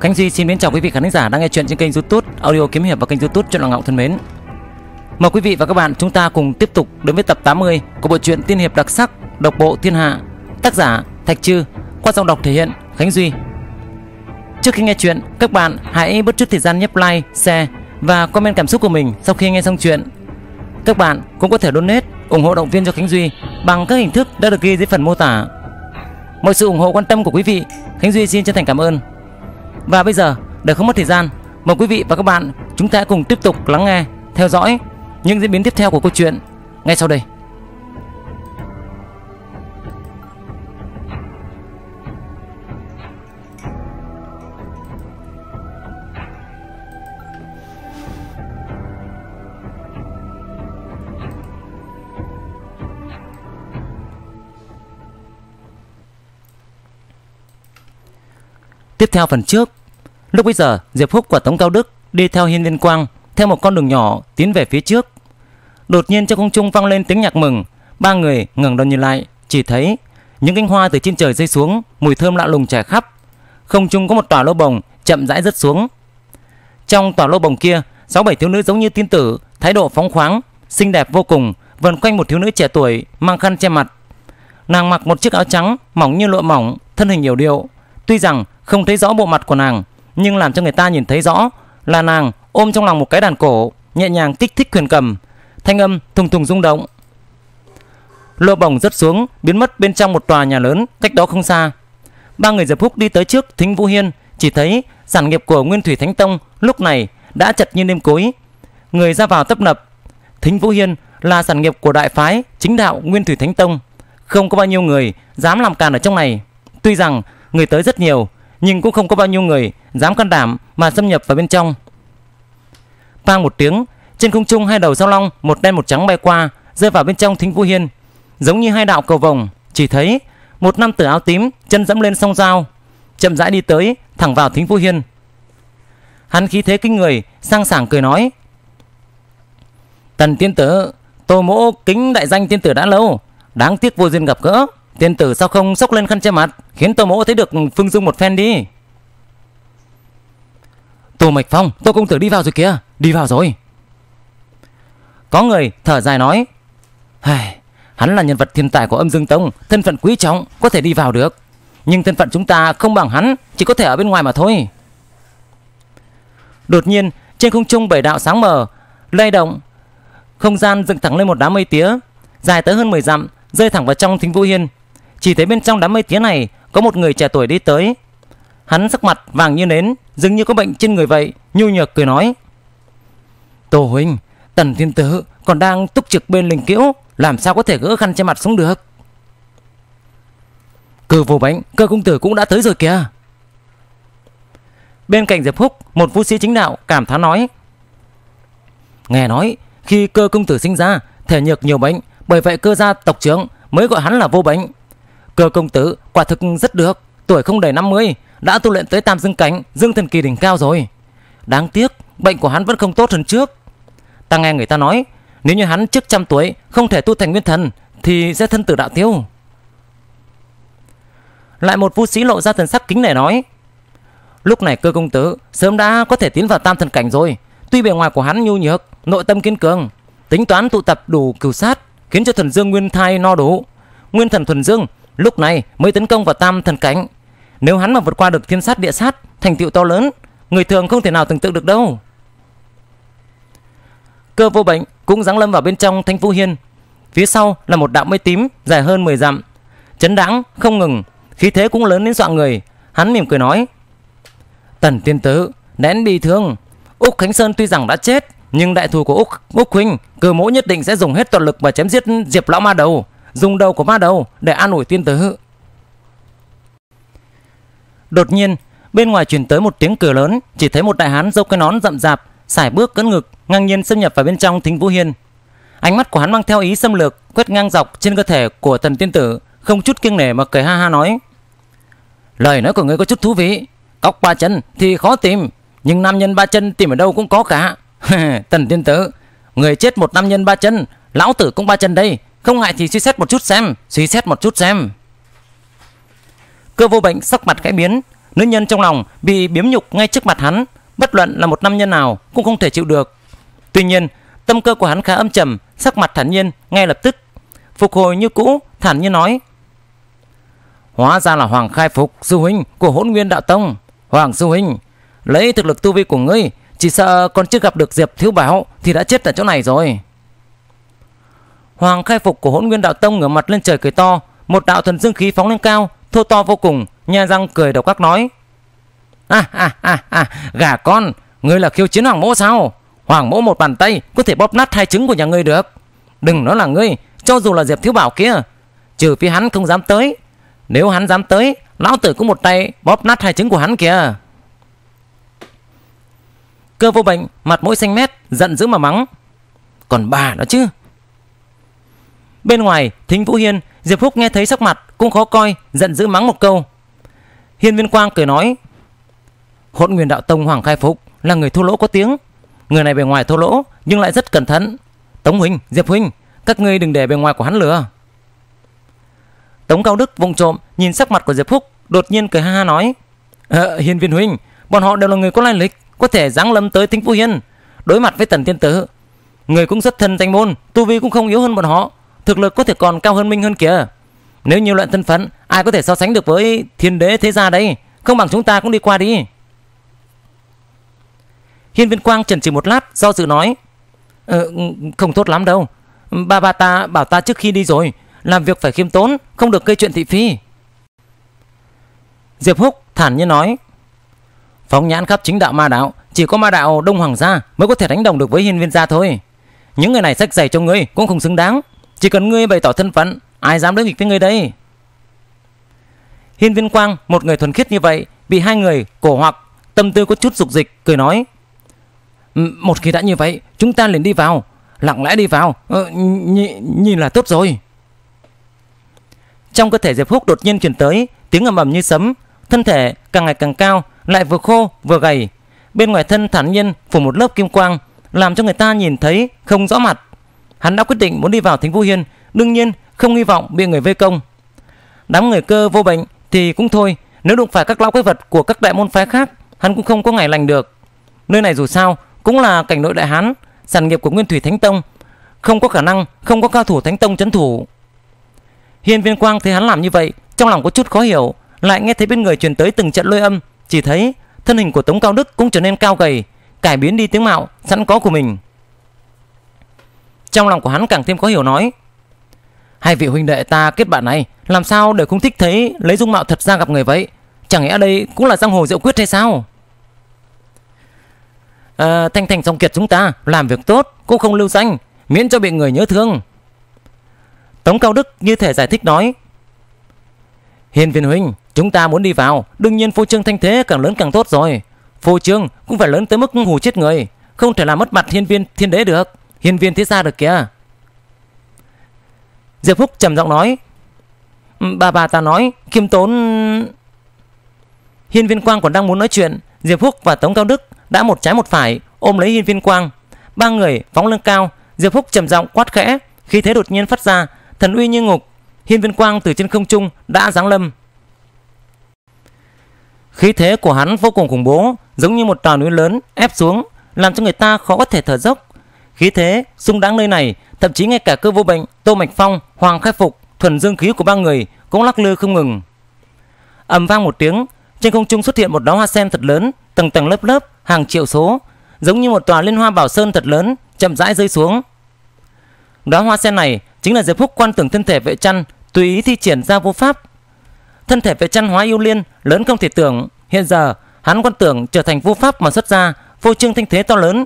Khánh Duy xin mến chào quý vị khán giả đang nghe chuyện trên kênh YouTube Audio Kiếm Hiệp và kênh YouTube Truyện Lòng Ngọng thân mến. Mời quý vị và các bạn chúng ta cùng tiếp tục đến với tập 80 của bộ truyện tiên hiệp đặc sắc Độc bộ thiên hạ, tác giả Thạch Trư, qua giọng đọc thể hiện Khánh Duy. Trước khi nghe chuyện, các bạn hãy bớt chút thời gian nhấp like, share và comment cảm xúc của mình sau khi nghe xong chuyện. Các bạn cũng có thể donate ủng hộ động viên cho Khánh Duy bằng các hình thức đã được ghi dưới phần mô tả. Mọi sự ủng hộ quan tâm của quý vị, Khánh Duy xin chân thành cảm ơn. Và bây giờ, để không mất thời gian, mời quý vị và các bạn chúng ta cùng tiếp tục lắng nghe, theo dõi những diễn biến tiếp theo của câu chuyện ngay sau đây. Tiếp theo phần trước, lúc bây giờ Diệp Húc và Tống Cao Đức đi theo Hiên Viên Quang theo một con đường nhỏ tiến về phía trước. Đột nhiên trong không trung vang lên tiếng nhạc mừng, ba người ngẩng đầu nhìn lại, chỉ thấy những cánh hoa từ trên trời rơi xuống, mùi thơm lạ lùng trải khắp. Không trung có một tòa lô bồng chậm rãi rớt xuống. Trong tòa lô bồng kia, sáu bảy thiếu nữ giống như tiên tử, thái độ phóng khoáng, xinh đẹp vô cùng, vần quanh một thiếu nữ trẻ tuổi mang khăn che mặt. Nàng mặc một chiếc áo trắng mỏng như lụa mỏng, thân hình nhiều điệu. Tuy rằng không thấy rõ bộ mặt của nàng, nhưng làm cho người ta nhìn thấy rõ là nàng ôm trong lòng một cái đàn cổ, nhẹ nhàng kích thích quyền cầm, thanh âm thùng thùng rung động. Lô bồng rớt xuống, biến mất bên trong một tòa nhà lớn cách đó không xa. Ba người Diệp Húc đi tới trước Thính Vũ Hiên, chỉ thấy sản nghiệp của Nguyên Thủy Thánh Tông lúc này đã chật như đêm cối. Người ra vào tấp nập. Thính Vũ Hiên là sản nghiệp của đại phái chính đạo Nguyên Thủy Thánh Tông. Không có bao nhiêu người dám làm càn ở trong này. Tuy rằng người tới rất nhiều, nhưng cũng không có bao nhiêu người dám can đảm mà xâm nhập vào bên trong. Pang một tiếng, trên không trung hai đầu sao long, một đen một trắng bay qua, rơi vào bên trong Thính Vũ Hiên, giống như hai đạo cầu vồng, chỉ thấy một nam tử áo tím chân dẫm lên song dao, chậm rãi đi tới, thẳng vào Thính Vũ Hiên. Hắn khí thế kinh người, sang sảng cười nói: "Tần tiên tử, Tô Mỗ kính đại danh tiên tử đã lâu, đáng tiếc vô duyên gặp gỡ, tiên tử sao không sốc lên khăn che mặt, khiến Tô Mỗ thấy được phương dung một phen đi." Tô Mạch Phong, Tô công tử đi vào rồi kìa, đi vào rồi. Có người thở dài nói, Hài, hắn là nhân vật thiên tài của âm dương tông, thân phận quý trọng, có thể đi vào được. Nhưng thân phận chúng ta không bằng hắn, chỉ có thể ở bên ngoài mà thôi. Đột nhiên, trên không trung bảy đạo sáng mờ, lay động, không gian dựng thẳng lên một đám mây tía, dài tới hơn 10 dặm, rơi thẳng vào trong thính vũ hiên. Chỉ thấy bên trong đám mây tía này có một người trẻ tuổi đi tới. Hắn sắc mặt vàng như nến, dường như có bệnh trên người vậy, nhu nhược cười nói: "Tô huynh, Tần Thiên Tử còn đang túc trực bên linh kiễu, làm sao có thể gỡ khăn che mặt xuống được?" Cơ vô bệnh, cơ công tử cũng đã tới rồi kìa. Bên cạnh Diệp Húc, một vũ sĩ chính đạo cảm thán nói: "Nghe nói, khi cơ công tử sinh ra, thể nhược nhiều bệnh, bởi vậy cơ gia tộc trưởng mới gọi hắn là vô bệnh. Cơ công tử quả thực rất được, tuổi không đầy 50, đã tu luyện tới tam dương cảnh, dương thần kỳ đỉnh cao rồi. Đáng tiếc, bệnh của hắn vẫn không tốt hơn trước. Ta nghe người ta nói, nếu như hắn trước trăm tuổi không thể tu thành nguyên thần thì sẽ thân tử đạo tiêu. Lại một vu sĩ lộ ra thần sắc kính nể nói, lúc này cơ công tử sớm đã có thể tiến vào tam thần cảnh rồi. Tuy bề ngoài của hắn nhu nhược, nội tâm kiên cường, tính toán tụ tập đủ cửu sát, khiến cho thần dương nguyên thai no đủ. Nguyên thần thuần dương lúc này mới tấn công vào tam thần cảnh. Nếu hắn mà vượt qua được thiên sát địa sát, thành tựu to lớn, người thường không thể nào tưởng tượng được đâu. Cơ vô bệnh cũng giáng lâm vào bên trong thanh vũ hiên. Phía sau là một đạo mây tím dài hơn 10 dặm, chấn đáng không ngừng, khí thế cũng lớn đến dọa người. Hắn mỉm cười nói: "Tần tiên tử, nén bị thương. Úc Khánh Sơn tuy rằng đã chết, nhưng đại thù của Úc Úc huynh, cơ mỗ nhất định sẽ dùng hết toàn lực và chém giết Diệp lão ma đầu, dùng đầu của ma đầu để an ủi tiên tử." Đột nhiên, bên ngoài truyền tới một tiếng cửa lớn, chỉ thấy một đại hán dâu cái nón rậm rạp, sải bước cấn ngực, ngang nhiên xâm nhập vào bên trong Thính Vũ Hiên. Ánh mắt của hắn mang theo ý xâm lược, quét ngang dọc trên cơ thể của thần tiên tử, không chút kiêng nể mà cười ha ha nói: "Lời nói của ngươi có chút thú vị, cóc ba chân thì khó tìm, nhưng nam nhân ba chân tìm ở đâu cũng có cả." Tần tiên tử, người chết một nam nhân ba chân, lão tử cũng ba chân đây, không ngại thì suy xét một chút xem, suy xét một chút xem. Cơ vô bệnh sắc mặt khẽ biến, Nữ nhân trong lòng bị biếm nhục ngay trước mặt hắn, bất luận là một nam nhân nào cũng không thể chịu được. Tuy nhiên, tâm cơ của hắn khá âm trầm, sắc mặt thản nhiên ngay lập tức phục hồi như cũ, thản nhiên nói: Hóa ra là Hoàng Khai Phục, sư huynh của Hỗn Nguyên Đạo Tông. Hoàng sư huynh, lấy thực lực tu vi của ngươi, chỉ sợ còn chưa gặp được Diệp Thiếu Bảo thì đã chết ở chỗ này rồi. Hoàng Khai Phục của Hỗn Nguyên Đạo Tông ngửa mặt lên trời cười to, một đạo thần dương khí phóng lên cao, thô to vô cùng, nha răng cười đầu các nói: "À à à à, gà con, ngươi là khiêu chiến hoàng mẫu sao? Hoàng mẫu một bàn tay có thể bóp nát hai trứng của nhà ngươi được. Đừng nói là ngươi, cho dù là Diệp Thiếu Bảo kia, trừ phi hắn không dám tới, nếu hắn dám tới, lão tử cũng một tay bóp nát hai trứng của hắn kìa." Cơ vô bệnh mặt mũi xanh mét, giận dữ mà mắng: "Còn bà nó chứ?" Bên ngoài, Thính Vũ Hiên, Diệp Húc nghe thấy sắc mặt cũng khó coi, giận dữ mắng một câu. Hiên Viên Quang cười nói: "Hỗn Nguyên Đạo Tông Hoàng Khai Phục là người thô lỗ có tiếng, người này bề ngoài thô lỗ nhưng lại rất cẩn thận. Tống huynh, Diệp huynh, các ngươi đừng để bề ngoài của hắn lừa." Tống Cao Đức vụng trộm nhìn sắc mặt của Diệp Húc, đột nhiên cười ha ha nói: "Ờ, Hiên Viên huynh, bọn họ đều là người có lai lịch, có thể giáng lâm tới Thính Vũ Hiên, đối mặt với Tần Tiên Tử, người cũng rất thân danh môn, tu vi cũng không yếu hơn bọn họ, thực lực có thể còn cao hơn Minh hơn kìa. Nếu như luận thân phận, ai có thể so sánh được với Thiên Đế thế gia đây? Không bằng chúng ta cũng đi qua đi." Hiên Viên Quang chần chừ một lát, do dự nói: "Ờ, không tốt lắm đâu. Ba ba ta bảo ta trước khi đi rồi, làm việc phải khiêm tốn, không được gây chuyện thị phi." Diệp Húc thản nhiên nói: "Phóng nhãn khắp chính đạo ma đạo, chỉ có ma đạo Đông Hoàng gia mới có thể đánh đồng được với Hiên Viên gia thôi. Những người này sách dày cho ngươi cũng không xứng đáng, chỉ cần ngươi bày tỏ thân phận, ai dám đối nghịch với ngươi đây?" Hiên Viên Quang, một người thuần khiết như vậy, bị hai người cổ hoặc, tâm tư có chút dục dịch, cười nói: "Một khi đã như vậy, chúng ta liền đi vào, lặng lẽ đi vào, ờ, nhìn là tốt rồi." Trong cơ thể Diệp Húc đột nhiên truyền tới tiếng ầm ầm như sấm, thân thể càng ngày càng cao, lại vừa khô vừa gầy. Bên ngoài thân thản nhiên phủ một lớp kim quang, làm cho người ta nhìn thấy không rõ mặt. Hắn đã quyết định muốn đi vào thành Vũ Hiên, đương nhiên không hy vọng bị người vây công. Đám người cơ vô bệnh thì cũng thôi, nếu đụng phải các lão quái vật của các đại môn phái khác, hắn cũng không có ngày lành được. Nơi này dù sao cũng là cảnh nội đại hán, sản nghiệp của Nguyên Thủy Thánh Tông, không có khả năng không có cao thủ Thánh Tông chấn thủ. Hiên Viên Quang thấy hắn làm như vậy, trong lòng có chút khó hiểu, lại nghe thấy bên người truyền tới từng trận lôi âm, chỉ thấy thân hình của Tống Cao Đức cũng trở nên cao gầy, cải biến đi tướng mạo sẵn có của mình. Trong lòng của hắn càng thêm khó hiểu nói: Hai vị huynh đệ ta kết bạn này, làm sao để không thích thấy lấy dung mạo thật ra gặp người vậy? Chẳng lẽ đây cũng là giang hồ diệu quyết hay sao? À, thanh thành song kiệt chúng ta làm việc tốt cũng không lưu danh, miễn cho bị người nhớ thương. Tống Cao Đức như thể giải thích nói Hiền viên huynh Chúng ta muốn đi vào Đương nhiên phô trương thanh thế càng lớn càng tốt rồi Phô trương cũng phải lớn tới mức hù chết người Không thể làm mất mặt hiên viên thiên đế được Hiên viên thế gia được kìa. Diệp Phúc trầm giọng nói. Bà bà ta nói Khiêm tốn Hiên viên quang còn đang muốn nói chuyện Diệp Phúc và Tống Cao Đức đã một trái một phải Ôm lấy hiên viên quang. Ba người phóng lưng cao Diệp Phúc trầm giọng quát khẽ. Khi thế đột nhiên phát ra thần uy như ngục, hiên viên quang từ trên không trung đã giáng lâm. Khí thế của hắn vô cùng khủng bố, giống như một tòa núi lớn ép xuống, làm cho người ta khó có thể thở dốc. Khí thế xung đáng nơi này, thậm chí ngay cả cơ vô bệnh, Tô Mạch Phong, Hoàng Khai Phục, thuần dương khí của ba người cũng lắc lư không ngừng. ầm vang một tiếng, trên không trung xuất hiện một đóa hoa sen thật lớn, tầng tầng lớp lớp, hàng triệu số, giống như một tòa liên hoa bảo sơn thật lớn, chậm rãi rơi xuống. Đóa hoa sen này chính là Diệp Húc quan tưởng thân thể vệ chăn tùy ý thi triển ra vô pháp. Thân thể vệ chăn hóa yêu liên lớn không thể tưởng, hiện giờ hắn quan tưởng trở thành vô pháp mà xuất ra, vô trương thanh thế to lớn.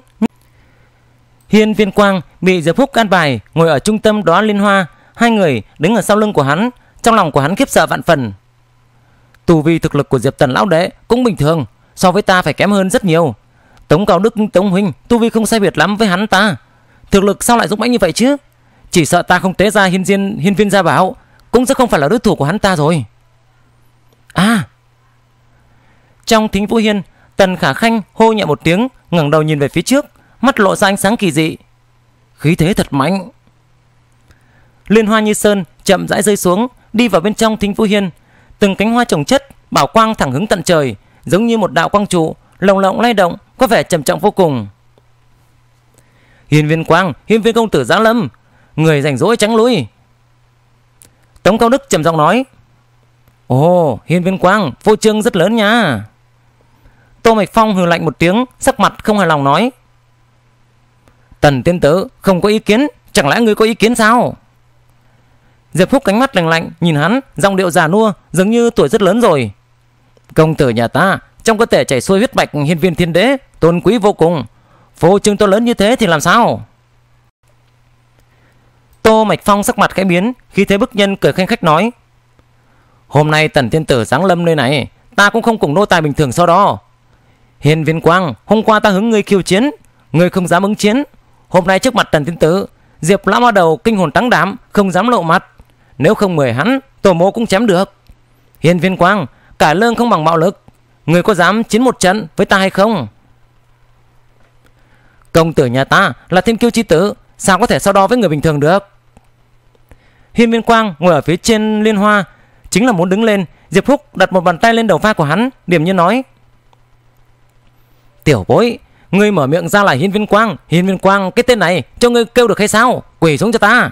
Hiên Viên Quang bị Diệp Phúc an bài ngồi ở trung tâm đó liên hoa, hai người đứng ở sau lưng của hắn, trong lòng của hắn khiếp sợ vạn phần. Tu vi thực lực của Diệp Tần lão đệ cũng bình thường, so với ta phải kém hơn rất nhiều. Tống Cao Đức Tống huynh tu vi không sai biệt lắm với hắn ta. Thực lực sao lại dũng mãnh như vậy chứ? Chỉ sợ ta không tế ra hiên viên, hiên viên gia bảo Cũng sẽ không phải là đối thủ của hắn ta rồi À Trong thính vũ hiên Tần khả khanh hô nhẹ một tiếng ngẩng đầu nhìn về phía trước Mắt lộ ra ánh sáng kỳ dị Khí thế thật mạnh Liên hoa như sơn chậm rãi rơi xuống Đi vào bên trong thính vũ hiên Từng cánh hoa trồng chất bảo quang thẳng hướng tận trời, giống như một đạo quang trụ, lồng lộng lay động, có vẻ trầm trọng vô cùng. Hiên viên quang, hiên viên công tử giáng lâm, người rảnh rỗi tránh lui. Tống Cao Đức trầm giọng nói. Ồ, hiên viên quang, vô trương rất lớn nha. Tô Mạch Phong hừ lạnh một tiếng, sắc mặt không hài lòng nói. Tần tiên tử không có ý kiến, chẳng lẽ ngươi có ý kiến sao? Diệp Phúc cánh mắt lạnh lạnh nhìn hắn, giọng điệu già nua, dường như tuổi rất lớn rồi. Công tử nhà ta, trong cơ thể chảy xuôi huyết mạch hiên viên thiên đế, tôn quý vô cùng. Phô trương to lớn như thế thì làm sao? Tô Mạch Phong sắc mặt khẽ biến, khi thấy bức nhân cười khanh khách nói: "Hôm nay Tần tiên tử giáng lâm nơi này, ta cũng không cùng nô tài bình thường sau đó. Hiền Viên Quang, hôm qua ta hứng ngươi khiêu chiến, ngươi không dám ứng chiến, hôm nay trước mặt Tần Tiến tử, Diệp lão ma đầu kinh hồn trắng đám, không dám lộ mặt, nếu không mời hắn, tổ mô cũng chém được. Hiền Viên Quang, cả lương không bằng bạo lực, người có dám chiến một trận với ta hay không?" Công tử nhà ta là thiên kiêu chi tử, sao có thể so đo với người bình thường được? Hiên Viên Quang ngồi ở phía trên liên hoa, chính là muốn đứng lên. Diệp Húc đặt một bàn tay lên đầu vai của hắn, điểm như nói: "Tiểu bối, ngươi mở miệng ra là Hiên Viên Quang, Hiên Viên Quang, cái tên này cho ngươi kêu được hay sao? Quỳ xuống cho ta."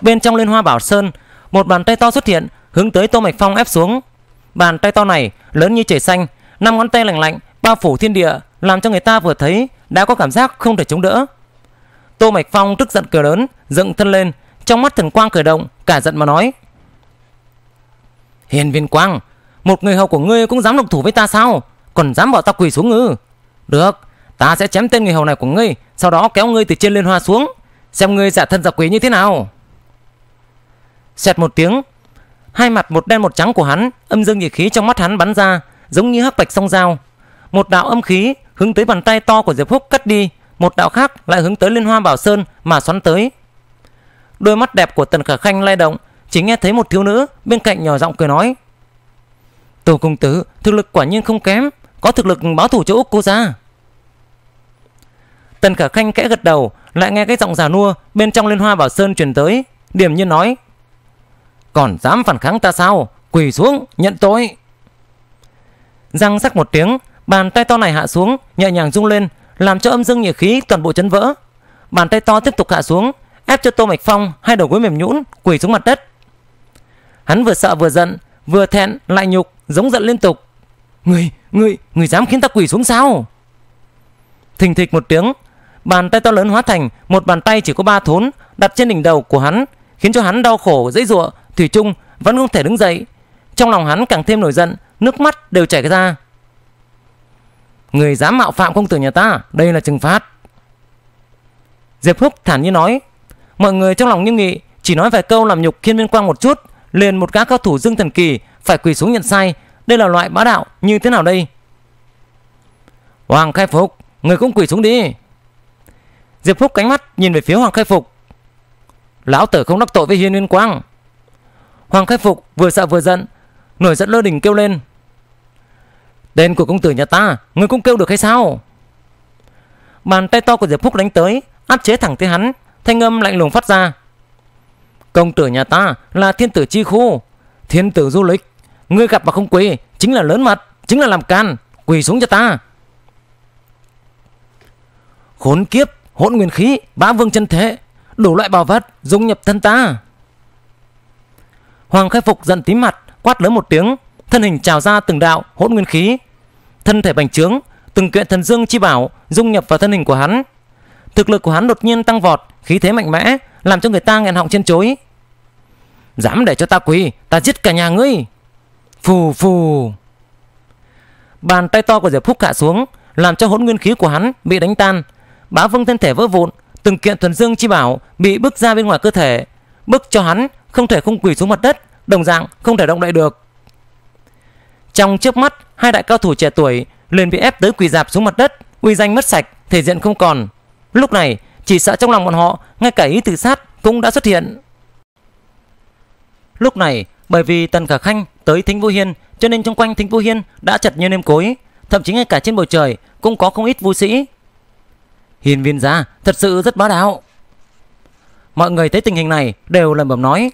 Bên trong liên hoa bảo sơn, một bàn tay to xuất hiện, hướng tới Tô Mạch Phong ép xuống. Bàn tay to này lớn như trời xanh, năm ngón tay lạnh lạnh bao phủ thiên địa, làm cho người ta vừa thấy đã có cảm giác không thể chống đỡ. Tô Mạch Phong tức giận cười lớn, dựng thân lên, trong mắt thần quang khởi động, cả giận mà nói: "Hiền Viên Quang, một người hầu của ngươi cũng dám động thủ với ta sao? Còn dám bảo ta quỳ xuống ư? Được, ta sẽ chém tên người hầu này của ngươi, sau đó kéo ngươi từ trên liên hoa xuống, xem ngươi giả thân giả quỷ như thế nào." Xẹt một tiếng, hai mặt một đen một trắng của hắn, âm dương nhiệt khí trong mắt hắn bắn ra, giống như hắc bạch song dao. Một đạo âm khí hướng tới bàn tay to của Diệp Phúc cắt đi, một đạo khác lại hướng tới Liên Hoa Bảo Sơn mà xoắn tới. Đôi mắt đẹp của Tần Khả Khanh lay động, chỉ nghe thấy một thiếu nữ bên cạnh nhỏ giọng cười nói: "Tô công tử, thực lực quả nhiên không kém, có thực lực báo thủ cho Úc cô ra. Tần Khả Khanh kẽ gật đầu, lại nghe cái giọng già nua bên trong Liên Hoa Bảo Sơn truyền tới, điểm như nói: "Còn dám phản kháng ta sao? Quỳ xuống, nhận tội." Răng sắc một tiếng, bàn tay to này hạ xuống, nhẹ nhàng rung lên, làm cho âm dương nhiệt khí toàn bộ chấn vỡ. Bàn tay to tiếp tục hạ xuống, ép cho Tô Mạch Phong hai đầu gối mềm nhũn quỳ xuống mặt đất. Hắn vừa sợ vừa giận, vừa thẹn lại nhục, giống giận liên tục. "Người, người, người dám khiến ta quỳ xuống sao?" Thình thịch một tiếng, bàn tay to lớn hóa thành một bàn tay chỉ có ba thốn đặt trên đỉnh đầu của hắn, khiến cho hắn đau khổ dãy giụa, thủy chung vẫn không thể đứng dậy. Trong lòng hắn càng thêm nổi giận, nước mắt đều chảy ra. Người dám mạo phạm công tử nhà ta Đây là trừng phạt Diệp Húc thản nhiên nói Mọi người trong lòng nghiêm nghị Chỉ nói vài câu làm nhục Khiên Viên Quang một chút Liền một gã cao thủ dương thần kỳ Phải quỳ xuống nhận sai đây là loại bá đạo như thế nào đây? Hoàng Khai Phục, Người cũng quỳ xuống đi. Diệp Phúc cánh mắt nhìn về phía Hoàng Khai Phục. Lão tử không đắc tội với Hiên Nguyên Quang. Hoàng Khai Phục vừa sợ vừa giận, Nổi giận lơ đỉnh kêu lên. Tên của công tử nhà ta người cũng kêu được hay sao? Bàn tay to của Diệp Phúc đánh tới, Áp chế thẳng tới hắn, Thanh âm lạnh lùng phát ra. Công tử nhà ta là thiên tử chi khu, Thiên tử du lịch Ngươi gặp mà không quỳ Chính là lớn mật Chính là làm can Quỳ xuống cho ta Khốn kiếp Hỗn nguyên khí Bá vương chân thế Đủ loại bảo vật Dung nhập thân ta Hoàng khai phục giận tím mặt Quát lớn một tiếng Thân hình trào ra từng đạo hỗn nguyên khí thân thể bành trướng, từng kiện thần dương chi bảo dung nhập vào thân hình của hắn. Thực lực của hắn đột nhiên tăng vọt, khí thế mạnh mẽ, làm cho người ta nghẹn họng trên chối. Dám để cho ta quỳ, ta giết cả nhà ngươi. Phù phù. Bàn tay to của Diệp Phúc hạ xuống, làm cho hỗn nguyên khí của hắn bị đánh tan. Bá vương thân thể vỡ vụn, từng kiện thuần dương chi bảo bị bức ra bên ngoài cơ thể, bức cho hắn không thể không quỳ xuống mặt đất, đồng dạng không thể động đậy được. Trong chớp mắt, hai đại cao thủ trẻ tuổi liền bị ép tới quỳ dạp xuống mặt đất, uy danh mất sạch, thể diện không còn. Lúc này, chỉ sợ trong lòng bọn họ, ngay cả ý tự sát cũng đã xuất hiện. Lúc này, bởi vì Tần Khả Khanh tới Thính Vũ Hiên, cho nên trong quanh Thính Vũ Hiên đã chặt như nêm cối, thậm chí ngay cả trên bầu trời cũng có không ít vũ sĩ. Hiền viên gia thật sự rất bá đạo. Mọi người thấy tình hình này đều lẩm bẩm nói.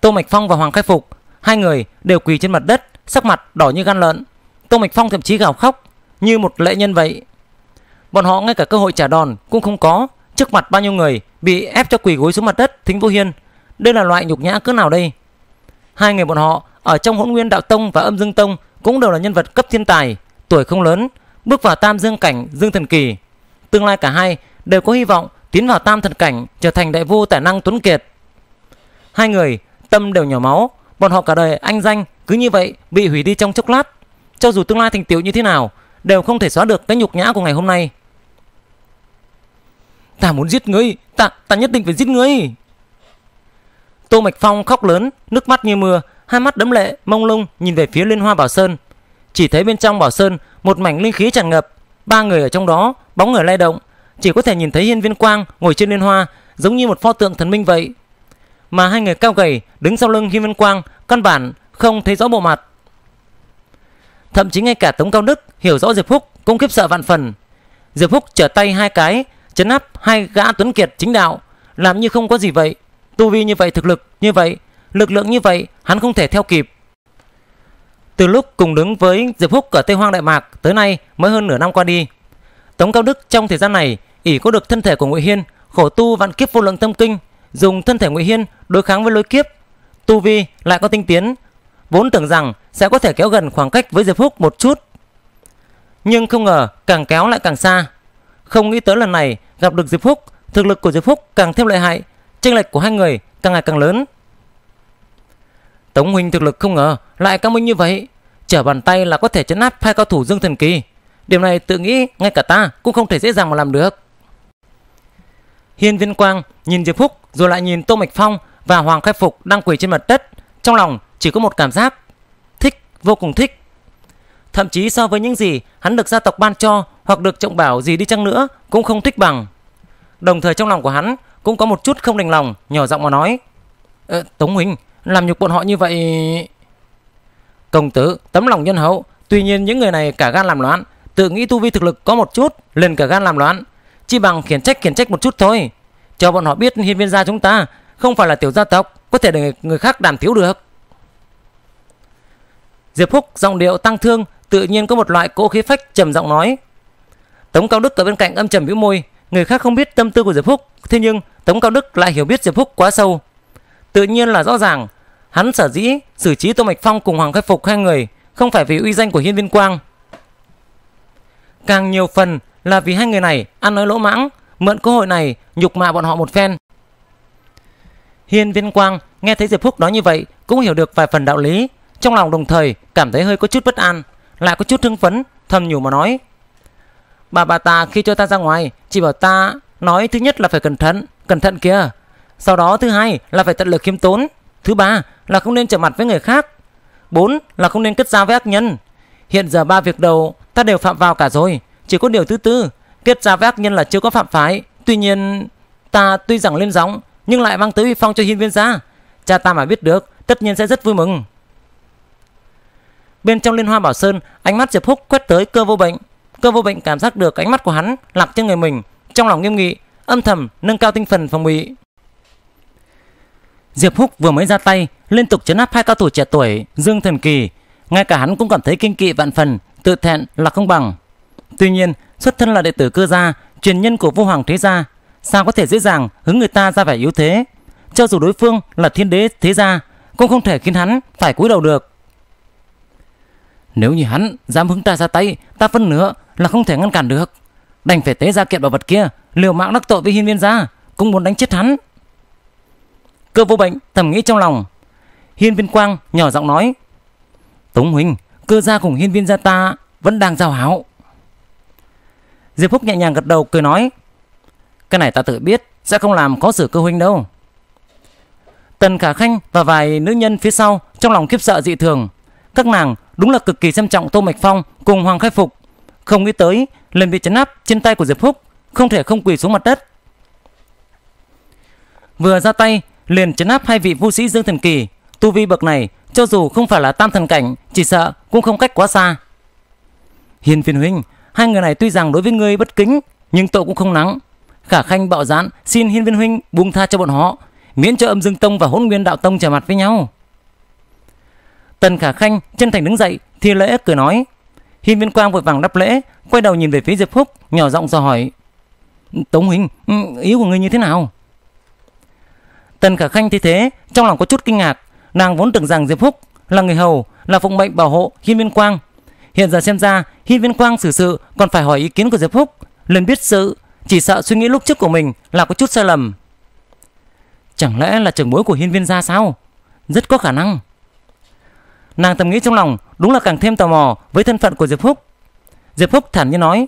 Tô Mạch Phong và Hoàng Khai Phục hai người đều quỳ trên mặt đất, sắc mặt đỏ như gan lợn. Tô Mạch Phong thậm chí gào khóc như một lệ nhân vậy. Bọn họ ngay cả cơ hội trả đòn cũng không có, trước mặt bao nhiêu người bị ép cho quỳ gối xuống mặt đất, Thính Vô Hiên. Đây là loại nhục nhã cỡ nào đây? Hai người bọn họ ở trong Hỗn Nguyên Đạo Tông và Âm Dương Tông cũng đều là nhân vật cấp thiên tài, tuổi không lớn, bước vào Tam Dương cảnh, Dương Thần Kỳ. Tương lai cả hai đều có hy vọng tiến vào Tam Thần cảnh, trở thành đại vô tài năng tuấn kiệt. Hai người tâm đều nhỏ máu, bọn họ cả đời anh danh cứ như vậy bị hủy đi trong chốc lát. Cho dù tương lai thành tựu như thế nào, đều không thể xóa được cái nhục nhã của ngày hôm nay. Ta muốn giết ngươi, ta ta nhất định phải giết ngươi. Tô Mạch Phong khóc lớn, nước mắt như mưa, hai mắt đẫm lệ, mông lung nhìn về phía Liên Hoa Bảo Sơn. Chỉ thấy bên trong Bảo Sơn một mảnh linh khí tràn ngập, ba người ở trong đó, bóng người lay động, chỉ có thể nhìn thấy Hiên Viên Quang ngồi trên liên hoa, giống như một pho tượng thần minh vậy. Mà hai người cao gầy đứng sau lưng Hiên Viên Quang, căn bản không thấy rõ bộ mặt. Thậm chí ngay cả Tống Cao Đức hiểu rõ Diệp Phúc cũng khiếp sợ vạn phần. Diệp Phúc trở tay hai cái, chấn áp hai gã tuấn kiệt chính đạo, làm như không có gì vậy. Tu vi như vậy, thực lực như vậy, lực lượng như vậy, hắn không thể theo kịp. Từ lúc cùng đứng với Diệp Phúc ở Tây Hoang Đại Mạc tới nay mới hơn nửa năm qua đi. Tống Cao Đức trong thời gian này ỷ có được thân thể của Ngụy Hiên, khổ tu vạn kiếp vô lượng tâm kinh, dùng thân thể Ngụy Hiên đối kháng với lôi kiếp, tu vi lại có tinh tiến, vốn tưởng rằng sẽ có thể kéo gần khoảng cách với Diệp Phúc một chút. Nhưng không ngờ càng kéo lại càng xa. Không nghĩ tới lần này gặp được Diệp Phúc, thực lực của Diệp Phúc càng thêm lợi hại, chênh lệch của hai người càng ngày càng lớn. Tống huynh thực lực không ngờ lại cao minh như vậy, trở bàn tay là có thể chấn áp hai cao thủ Dương Thần Kỳ. Điều này tự nghĩ ngay cả ta cũng không thể dễ dàng mà làm được. Hiên Viên Quang nhìn Diệp Phúc rồi lại nhìn Tô Mạch Phong và Hoàng Khai Phục đang quỳ trên mặt đất, trong lòng chỉ có một cảm giác thích, vô cùng thích. Thậm chí so với những gì hắn được gia tộc ban cho hoặc được trọng bảo gì đi chăng nữa cũng không thích bằng. Đồng thời trong lòng của hắn cũng có một chút không đành lòng, nhỏ giọng mà nói: ờ, "Tống huynh, làm nhục bọn họ như vậy." Công tử, tấm lòng nhân hậu, tuy nhiên những người này cả gan làm loạn, tự nghĩ tu vi thực lực có một chút, liền cả gan làm loạn, chỉ bằng khiển trách khiển trách một chút thôi, cho bọn họ biết hiên viên gia chúng ta không phải là tiểu gia tộc, có thể để người khác đàm thiếu được. Diệp Húc giọng điệu tăng thương, tự nhiên có một loại cỗ khí phách trầm giọng nói. Tống Cao Đức ở bên cạnh âm trầm bĩu môi, người khác không biết tâm tư của Diệp Húc, thế nhưng Tống Cao Đức lại hiểu biết Diệp Húc quá sâu. Tự nhiên là rõ ràng, hắn sở dĩ xử trí Tô Mạch Phong cùng Hoàng Khai Phục hai người không phải vì uy danh của Hiên Viên Quang, càng nhiều phần là vì hai người này ăn nói lỗ mãng, mượn cơ hội này nhục mạ bọn họ một phen. Hiên Viên Quang nghe thấy Diệp Phúc nói như vậy cũng hiểu được vài phần đạo lý, trong lòng đồng thời cảm thấy hơi có chút bất an, lại có chút hưng phấn, thầm nhủ mà nói: "Bà bà ta khi cho ta ra ngoài, chỉ bảo ta nói thứ nhất là phải cẩn thận, cẩn thận kia. Sau đó thứ hai là phải tận lực khiêm tốn, thứ ba là không nên trở mặt với người khác, bốn là không nên kết giao với ác nhân. Hiện giờ ba việc đầu ta đều phạm vào cả rồi, chỉ có điều thứ tư, kết giao với ác nhân là chưa có phạm phái Tuy nhiên, ta tuy rằng lên gióng nhưng lại mang tới uy phong cho hiên viên gia. Cha ta mà biết được, tất nhiên sẽ rất vui mừng. Bên trong liên hoa bảo sơn, ánh mắt Diệp Húc quét tới cơ vô bệnh. Cơ vô bệnh cảm giác được ánh mắt của hắn lạc trên người mình, trong lòng nghiêm nghị, âm thầm nâng cao tinh thần phòng bị. Diệp Húc vừa mới ra tay, liên tục chấn áp hai cao thủ trẻ tuổi Dương Thần Kỳ, ngay cả hắn cũng cảm thấy kinh kỵ vạn phần, tự thẹn là không bằng. Tuy nhiên, xuất thân là đệ tử cơ gia, truyền nhân của vua hoàng thế gia, sao có thể dễ dàng hứng người ta ra vẻ yếu thế? Cho dù đối phương là thiên đế thế gia, cũng không thể khiến hắn phải cúi đầu được. Nếu như hắn dám hứng ta ra tay, ta phân nữa là không thể ngăn cản được. Đành phải tế ra kiện bảo vật kia, liều mạng đắc tội với hiên viên gia, cũng muốn đánh chết hắn. Cơ vô bệnh thầm nghĩ trong lòng. Hiên viên quang nhỏ giọng nói. Tống huynh, cơ gia cùng hiên viên gia ta vẫn đang giao hảo. Diệp Phúc nhẹ nhàng gật đầu cười nói. Cái này ta tự biết, sẽ không làm khó xử cơ huynh đâu. Tần Khả Khanh và vài nữ nhân phía sau trong lòng khiếp sợ dị thường. Các nàng đúng là cực kỳ xem trọng Tô Mạch Phong cùng Hoàng Khai Phục. Không nghĩ tới lần bị chấn áp trên tay của Diệp Phúc, không thể không quỳ xuống mặt đất. Vừa ra tay liền chấn áp hai vị vũ sĩ Dương Thần Kỳ, tu vi bậc này cho dù không phải là tam thần cảnh, chỉ sợ cũng không cách quá xa. Hiền phiền huynh, hai người này tuy rằng đối với ngươi bất kính, nhưng tội cũng không nắng. Khả Khanh bạo dạn xin Hiên Viên huynh buông tha cho bọn họ, miễn cho Âm Dương Tông và Hỗn Nguyên Đạo Tông trở mặt với nhau. Tần Khả Khanh chân thành đứng dậy thi lễ cười nói. Hiên Viên Quang vội vàng đáp lễ, quay đầu nhìn về phía Diệp Phúc, nhỏ giọng dò hỏi: "Tống huynh, ừ, ý của ngươi như thế nào?" Tần Khả Khanh thấy thế, trong lòng có chút kinh ngạc, nàng vốn tưởng rằng Diệp Phúc là người hầu, là phụng mệnh bảo hộ Hiên Viên Quang. Hiện giờ xem ra, Hiên Viên Quang xử sự còn phải hỏi ý kiến của Diệp Phúc, lần biết sự, chỉ sợ suy nghĩ lúc trước của mình là có chút sai lầm. Chẳng lẽ là trưởng bối của Hiên Viên gia sao? Rất có khả năng. Nàng thầm nghĩ trong lòng, đúng là càng thêm tò mò với thân phận của Diệp Phúc. Diệp Phúc thản nhiên nói: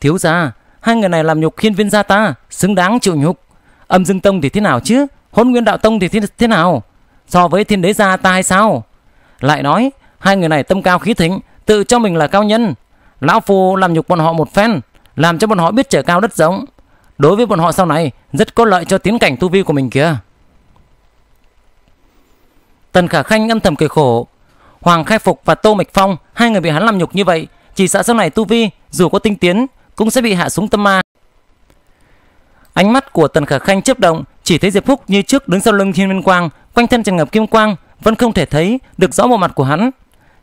"Thiếu gia, hai người này làm nhục Hiên Viên gia ta, xứng đáng chịu nhục. Âm Dương Tông thì thế nào chứ? Hỗn Nguyên Đạo Tông thì thế, thế nào? So với Thiên Đế gia ta hay sao?" Lại nói, hai người này tâm cao khí thịnh, tự cho mình là cao nhân. Lão phu làm nhục bọn họ một phen, làm cho bọn họ biết trở cao đất rộng. Đối với bọn họ sau này rất có lợi cho tiến cảnh tu vi của mình kìa. Tần Khả Khanh âm thầm cười khổ. Hoàng Khai Phục và Tô Mịch Phong, hai người bị hắn làm nhục như vậy, chỉ sợ sau này tu vi dù có tinh tiến cũng sẽ bị hạ xuống tâm ma. Ánh mắt của Tần Khả Khanh chớp động, chỉ thấy Diệp Phúc như trước đứng sau lưng Thiên Minh Quang, quanh thân tràn ngập kim quang, vẫn không thể thấy được rõ bộ mặt của hắn.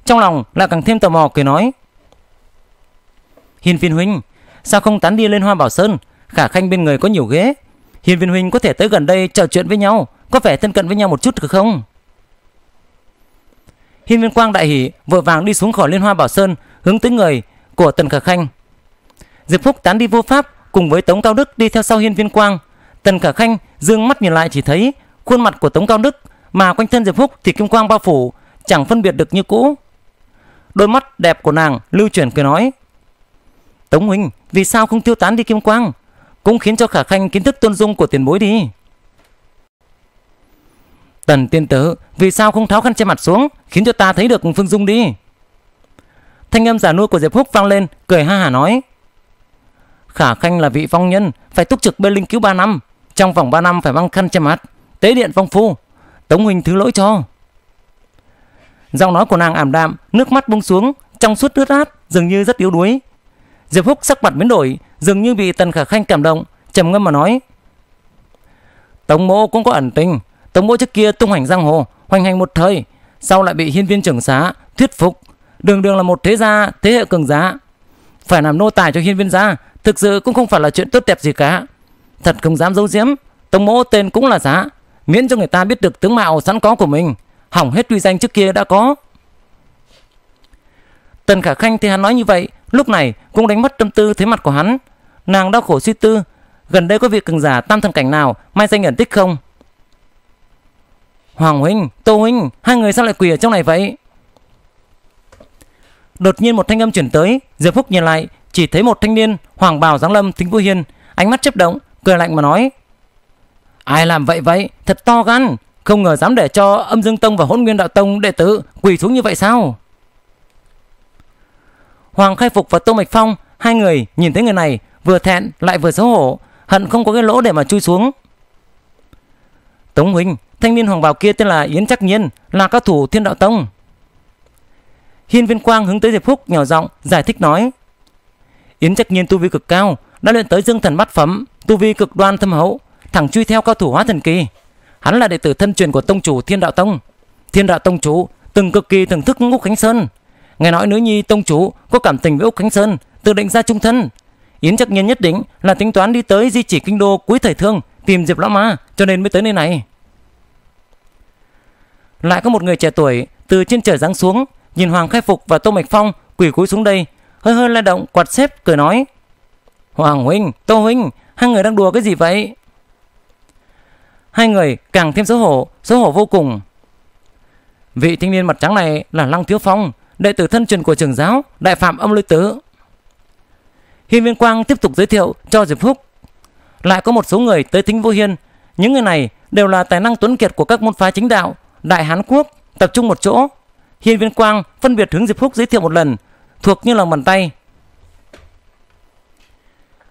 Trong lòng lại càng thêm tò mò cười nói: "Hiên Viên huynh, sao không tán đi lên Hoa Bảo Sơn? Khả Khanh bên người có nhiều ghế, Hiên Viên huynh có thể tới gần đây trò chuyện với nhau, có vẻ thân cận với nhau một chút được không?" Hiên Viên Quang đại hỉ, vội vàng đi xuống khỏi Liên Hoa Bảo Sơn, hướng tới người của Tần Khả Khanh. Diệp Phúc tán đi vô pháp, cùng với Tống Cao Đức đi theo sau Hiên Viên Quang. Tần Khả Khanh dương mắt nhìn lại chỉ thấy khuôn mặt của Tống Cao Đức, mà quanh thân Diệp Phúc thì kim quang bao phủ, chẳng phân biệt được như cũ. Đôi mắt đẹp của nàng lưu chuyển cười nói: "Tống huynh, vì sao không tiêu tán đi kim quang, cũng khiến cho Khả Khanh kiến thức tôn dung của tiền bối đi." Tần tiên tử, vì sao không tháo khăn che mặt xuống, khiến cho ta thấy được Phương Dung đi? Thanh âm giả nuôi của Diệp phúc vang lên, cười ha hả nói. Khả Khanh là vị phong nhân, phải túc trực bên linh cứu 3 năm. Trong vòng 3 năm phải mang khăn che mặt, tế điện phong phu. Tống huynh thứ lỗi cho. Giọng nói của nàng ảm đạm, nước mắt buông xuống, trong suốt ướt át, dường như rất yếu đuối. Diệp Húc sắc mặt biến đổi, dường như bị Tần Khả Khanh cảm động, trầm ngâm mà nói: "Tống mộ cũng có ẩn tình, Tống mỗ trước kia tung hành giang hồ, hoành hành một thời, sau lại bị hiên viên trưởng xá thuyết phục, đường đường là một thế gia thế hệ cường giá, phải làm nô tài cho hiên viên gia, thực sự cũng không phải là chuyện tốt đẹp gì cả. Thật không dám giấu giếm, tông mỗ tên cũng là giá, miễn cho người ta biết được tướng mạo sẵn có của mình, hỏng hết uy danh trước kia đã có. Tần Khả Khanh thì hắn nói như vậy, lúc này cũng đánh mất tâm tư thấy mặt của hắn. Nàng đau khổ suy tư, gần đây có việc cường giả tam thần cảnh nào mai danh ẩn tích không? Hoàng huynh, Tô huynh, hai người sao lại quỳ ở trong này vậy? Đột nhiên một thanh âm chuyển tới, Diệp Phúc nhìn lại, chỉ thấy một thanh niên hoàng bào dáng lâm tính Vũ Hiên, ánh mắt chớp động, cười lạnh mà nói: "Ai làm vậy vậy? Thật to gan, không ngờ dám để cho Âm Dương Tông và Hỗn Nguyên Đạo Tông đệ tử quỳ xuống như vậy sao?" Hoàng Khai Phục và Tô Mạch Phong, hai người nhìn thấy người này, vừa thẹn lại vừa xấu hổ, hận không có cái lỗ để mà chui xuống. Tống huynh, thanh niên hoàng bào kia tên là Yến Trắc Nhiên, là cao thủ Thiên Đạo Tông. Hiên Viên Quang hướng tới Diệp Phúc nhỏ giọng giải thích nói: Yến Trạch Nhiên tu vi cực cao, đã luyện tới Dương Thần Bát Phẩm, tu vi cực đoan thâm hậu, thẳng truy theo cao thủ Hóa Thần Kỳ. Hắn là đệ tử thân truyền của tông chủ Thiên Đạo Tông. Thiên Đạo Tông chủ từng cực kỳ thưởng thức Ngũ Khánh Sơn. Nghe nói nữ nhi tông chủ có cảm tình với Úc Khánh Sơn, tự định ra trung thân. Yến Trạch Nhiên nhất định là tính toán đi tới di chỉ kinh đô cuối thời thương tìm Diệp Lão Ma, cho nên mới tới nơi này. Lại có một người trẻ tuổi từ trên trời giáng xuống, nhìn Hoàng Khai Phục và Tô Mạch Phong quỳ cúi xuống đây, hơi hơi lay động quạt xếp cười nói: "Hoàng huynh, Tô huynh, hai người đang đùa cái gì vậy?" Hai người càng thêm xấu hổ, xấu hổ vô cùng. Vị thanh niên mặt trắng này là Lăng Thiếu Phong, đệ tử thân truyền của trường giáo Đại Phạm Âm Lôi Tứ. Hiên Viên Quang tiếp tục giới thiệu cho Diệp Phúc. Lại có một số người tới Thính Vô Hiên, những người này đều là tài năng tuấn kiệt của các môn phái chính đạo Đại Hán Quốc tập trung một chỗ. Hiên Viên Quang phân biệt hướng Diệp Phúc giới thiệu một lần, thuộc như lòng bàn tay.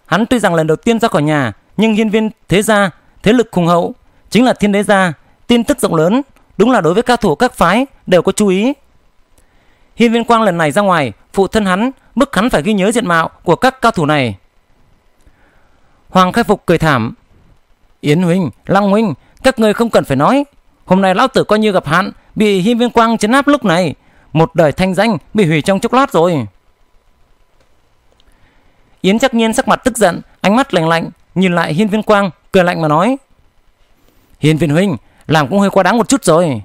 Hắn tuy rằng lần đầu tiên ra khỏi nhà, nhưng hiên viên thế gia, thế lực hùng hậu, chính là thiên đế gia, tin tức rộng lớn, đúng là đối với cao thủ các phái đều có chú ý. Hiên viên quang lần này ra ngoài, phụ thân hắn bức hắn phải ghi nhớ diện mạo của các cao thủ này. Hoàng khai phục cười thảm. Yến huynh, Lăng huynh, các người không cần phải nói, Hôm nay lão tử coi như gặp hạn, bị hiên viên quang chấn áp lúc này. Một đời thanh danh bị hủy trong chốc lát rồi. Yến chắc nhiên sắc mặt tức giận, ánh mắt lạnh lạnh, nhìn lại hiên viên quang, cười lạnh mà nói. Hiên viên huynh, làm cũng hơi quá đáng một chút rồi.